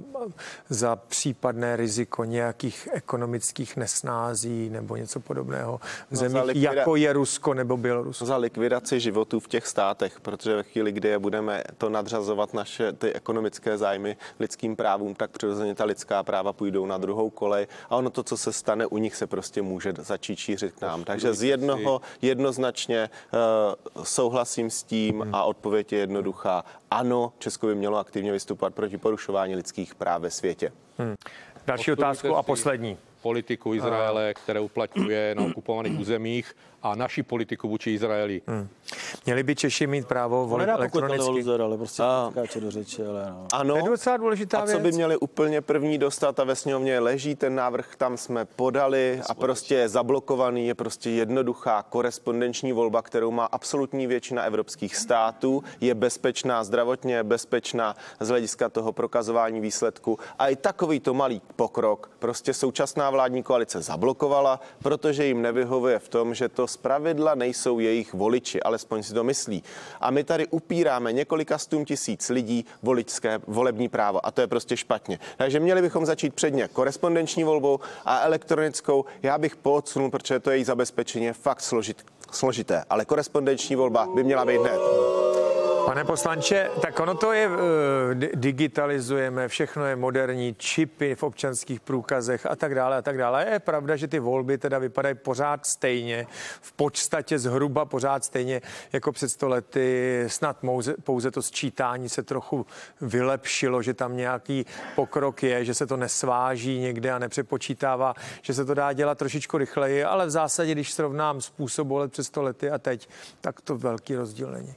za případné riziko nějakých ekonomických nesnází nebo něco podobného v No, zemích, likvida- jako je Rusko nebo Bělorusko. za likvidaci životů v těch státech, protože ve chvíli, kdy je budeme to nadřazovat naše ty ekonomické zájmy lidským právům, tak přirozeně ta lidská práva půjdou na druhou kolej a ono to, co se stane u nich, se prostě může začít šířit k nám. Takže z jednoho jednoznačně uh, souhlasím s tím a odpověď je jednoduchá. Ano, Česko by mělo aktivně vystupovat proti porušování lidských práv ve světě. Další otázku a poslední. Politiku Izraele, které uplatňuje na okupovaných územích a naši politiku vůči Izraeli. Měli by Češi mít právo To volit nedá elektronicky? loser, ale prostě A- do řeči, ale no. Ano, To je docela důležitá a co by věc. měli úplně první dostat a ve sněmovně leží ten návrh, tam jsme podali a prostě je zablokovaný, je prostě jednoduchá korespondenční volba, kterou má absolutní většina evropských států, je bezpečná zdravotně, bezpečná z hlediska toho prokazování výsledku a i takovýto malý pokrok prostě současná vládní koalice zablokovala, protože jim nevyhovuje v tom, že to zpravidla nejsou jejich voliči, alespoň si to myslí. A my tady upíráme několika stům tisíc lidí voličské volební právo a to je prostě špatně. Takže měli bychom začít předně korespondenční volbou a elektronickou. Já bych poodsunul, protože to její zabezpečení je fakt složit, složité, ale korespondenční volba by měla být hned. Pane poslanče, tak ono to je, uh, digitalizujeme, všechno je moderní, čipy v občanských průkazech a tak dále a tak dále. Je pravda, že ty volby teda vypadají pořád stejně, v podstatě zhruba pořád stejně jako před sto lety. Snad pouze, pouze to sčítání se trochu vylepšilo, že tam nějaký pokrok je, že se to nesváží někde a nepřepočítává, že se to dá dělat trošičku rychleji, ale v zásadě, když srovnám způsob voleb před sto lety a teď, tak to velký rozdíl není.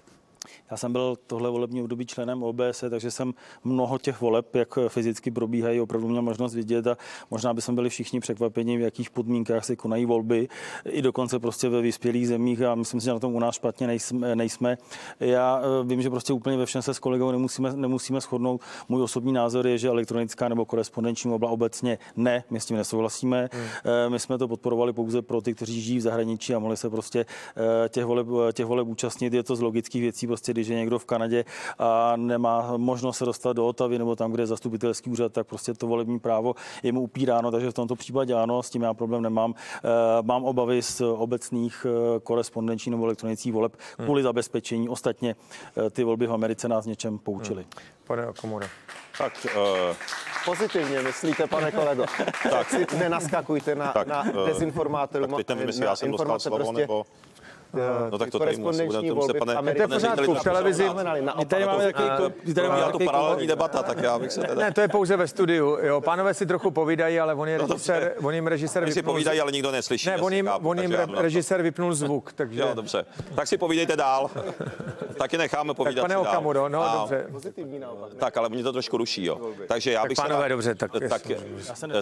Já jsem byl tohle volební období členem OBS, takže jsem mnoho těch voleb, jak fyzicky probíhají, opravdu měl možnost vidět a možná by jsme byli všichni překvapeni, v jakých podmínkách se konají volby, i dokonce prostě ve vyspělých zemích a myslím si, že na tom u nás špatně nejsme. nejsme. Já eh, vím, že prostě úplně ve všem se s kolegou nemusíme, nemusíme shodnout. Můj osobní názor je, že elektronická nebo korespondenční volba obecně ne, my s tím nesouhlasíme. Hmm. Eh, my jsme to podporovali pouze pro ty, kteří žijí v zahraničí a mohli se prostě eh, těch voleb, těch voleb účastnit. Je to z logických věcí, prostě když je někdo v Kanadě a nemá možnost se dostat do Otavy nebo tam, kde je zastupitelský úřad, tak prostě to volební právo je mu upíráno, takže v tomto případě ano, s tím já problém nemám. Eh, mám obavy z obecných eh, korespondenční nebo elektronických voleb kvůli hmm. zabezpečení. Ostatně eh, ty volby v Americe nás něčem poučily. Hmm. Pane Komora. Tak uh... Pozitivně myslíte, pane kolego. tak si nenaskakujte na, tak, na dezinformátorů. Tak teď nevím, jestli já jsem dostal slovo, prostě... nebo... Eh, no tak to tady musí, budeme muset, pane, to je pořádku, v televizi. My tady máme jaký, tady máme to paralelní debata, tak já bych se teda... Ne, to je pouze ve studiu, jo, pánové si trochu povídají, ale on je no, režisér, on jim režisér vypnul... si povídají, ale nikdo neslyší. Ne, on jim, on jim režisér vypnul zvuk, takže... Jo, dobře. Tak si povídejte dál. Taky necháme povídat tak pane Okamuro, no dobře. Tak, ale mě to trošku ruší, jo. Takže já bych se pánové, dobře, tak, tak,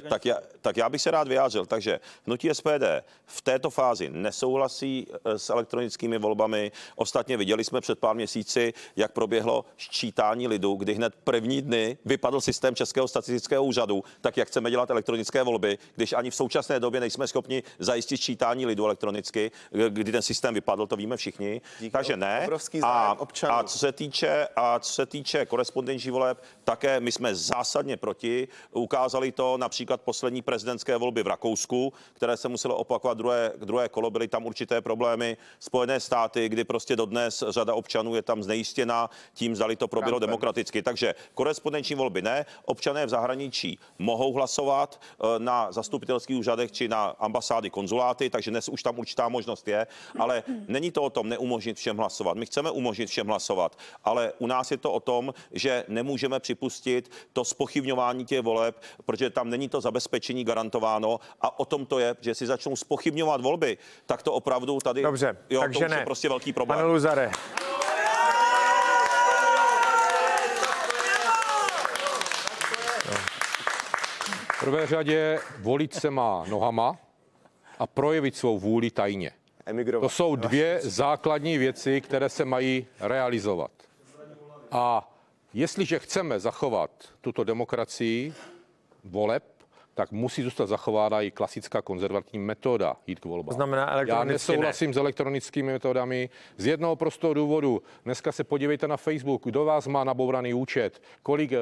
tak, já, tak já bych se rád vyjádřil. Takže hnutí SPD v této fázi nesouhlasí s elektronickými volbami. Ostatně viděli jsme před pár měsíci, jak proběhlo sčítání lidu, kdy hned první dny vypadl systém Českého statistického úřadu, tak jak chceme dělat elektronické volby, když ani v současné době nejsme schopni zajistit sčítání lidu elektronicky, kdy ten systém vypadl, to víme všichni. Díky, Takže ne. A, a co se týče a co se týče korespondenční voleb, také my jsme zásadně proti. Ukázali to například poslední prezidentské volby v Rakousku, které se muselo opakovat druhé, druhé kolo, byly tam určité problémy. Spojené státy kdy prostě dodnes řada občanů je tam znejistěna tím, zdali to proběhlo demokraticky. Takže korespondenční volby ne, občané v zahraničí mohou hlasovat eh, na zastupitelských úřadech či na ambasády, konzuláty, takže dnes už tam určitá možnost je, ale není to o tom neumožnit všem hlasovat. My chceme umožnit všem hlasovat, ale u nás je to o tom, že nemůžeme připustit to spochybňování těch voleb, protože tam není to zabezpečení garantováno a o tom to je, že si začnou spochybňovat volby, tak to opravdu tady. Dobře, jo, takže ne prostě velký problém. Pane Luzare. V prvé řadě volit se má nohama a projevit svou vůli tajně. Emigrovat. To jsou dvě základní věci, které se mají realizovat. A jestliže chceme zachovat tuto demokracii voleb, tak musí zůstat zachována i klasická konzervativní metoda jít k volbám. Znamená Já nesouhlasím ne. s elektronickými metodami z jednoho prostého důvodu. Dneska se podívejte na Facebook, kdo vás má nabouraný účet, kolik eh,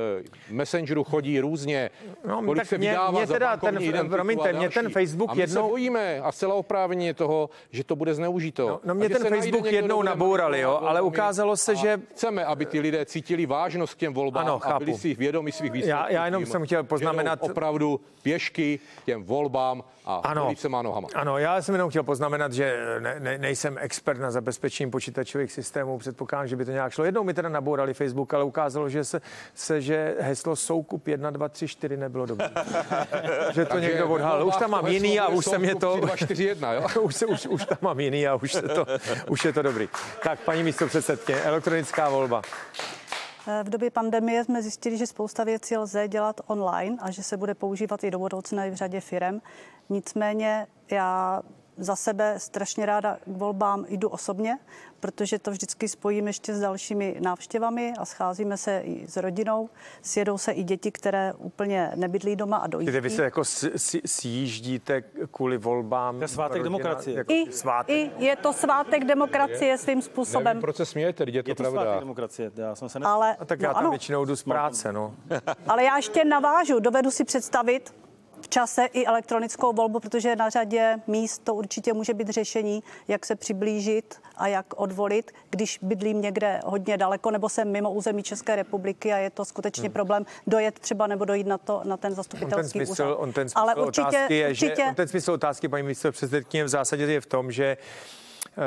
messengerů chodí různě, no, kolik se mě, vydává mě teda za ten, promiňte, mě ten Facebook a my jednou... se bojíme a zcela oprávněně toho, že to bude zneužito. No, no mě ten Facebook jednou nabourali, jo, ale ukázalo se, že... Chceme, aby ty lidé cítili vážnost k těm volbám ano, a byli si vědomi svých výsledků. Já, já jenom jsem chtěl poznamenat... Opravdu pěšky těm volbám a ano, se má nohama. Ano, já jsem jenom chtěl poznamenat, že ne, ne, nejsem expert na zabezpečení počítačových systémů, předpokládám, že by to nějak šlo. Jednou mi teda nabourali Facebook, ale ukázalo, že se, se že heslo soukup 1, 2, 3, 4 nebylo dobré. že to Takže někdo odhalil. Už tam mám jiný a už se mě to... 2, 4, 1, jo? už, už, už tam mám jiný a už, se to, už je to dobrý. Tak, paní místo předsedkyně, elektronická volba. V době pandemie jsme zjistili, že spousta věcí lze dělat online a že se bude používat i do budoucna i v řadě firm. Nicméně já za sebe strašně ráda k volbám jdu osobně, protože to vždycky spojím ještě s dalšími návštěvami a scházíme se i s rodinou. Sjedou se i děti, které úplně nebydlí doma a dojíždí. Vy se jako sjíždíte kvůli volbám? Je svátek rodina, demokracie. Jako I, svátek. I je to svátek demokracie svým způsobem. Nevím, proč se smějete, je to, je to pravda. svátek demokracie, já jsem se ne... Ale, a tak no, já tam ano. většinou jdu z práce, no. Ale já ještě navážu, dovedu si představit, v čase i elektronickou volbu, protože na řadě míst to určitě může být řešení, jak se přiblížit a jak odvolit, když bydlím někde hodně daleko nebo jsem mimo území České republiky a je to skutečně hmm. problém dojet třeba nebo dojít na, to, na ten zastupitelský on ten smysl, úřad. On ten smysl Ale určitě, otázky je, určitě... že, on ten smysl otázky, paní místo předsedkyně, v zásadě je v tom, že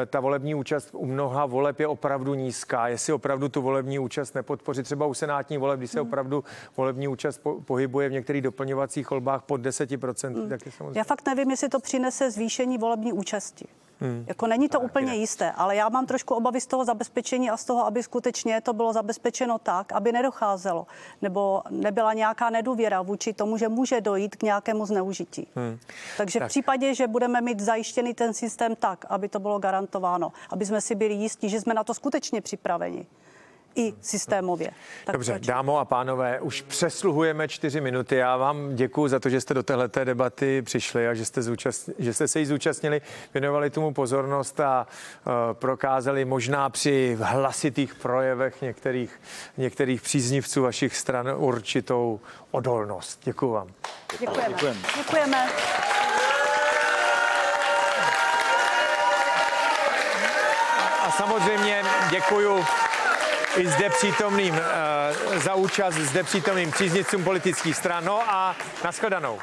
ta volební účast u mnoha voleb je opravdu nízká. Jestli opravdu tu volební účast nepodpořit, třeba u senátní voleb, když se hmm. opravdu volební účast po, pohybuje v některých doplňovacích volbách pod 10%, hmm. tak je samozřejmě... Já fakt nevím, jestli to přinese zvýšení volební účasti. Hmm. Jako není to tak, úplně je. jisté, ale já mám trošku obavy z toho zabezpečení a z toho, aby skutečně to bylo zabezpečeno tak, aby nedocházelo, nebo nebyla nějaká nedůvěra vůči tomu, že může dojít k nějakému zneužití. Hmm. Takže tak. v případě, že budeme mít zajištěný ten systém tak, aby to bylo garantováno, aby jsme si byli jistí, že jsme na to skutečně připraveni, i systémově. Tak Dobře, proč? dámo a pánové, už přesluhujeme čtyři minuty. Já vám děkuji za to, že jste do této debaty přišli a že jste, zúčast, že jste se jí zúčastnili, věnovali tomu pozornost a uh, prokázali možná při hlasitých projevech některých, některých příznivců vašich stran určitou odolnost. Děkuji vám. Děkujeme. Děkujeme. Děkujeme. A samozřejmě děkuji i zde přítomným uh, za účast, zde přítomným příznicům politických stran. No a nashledanou.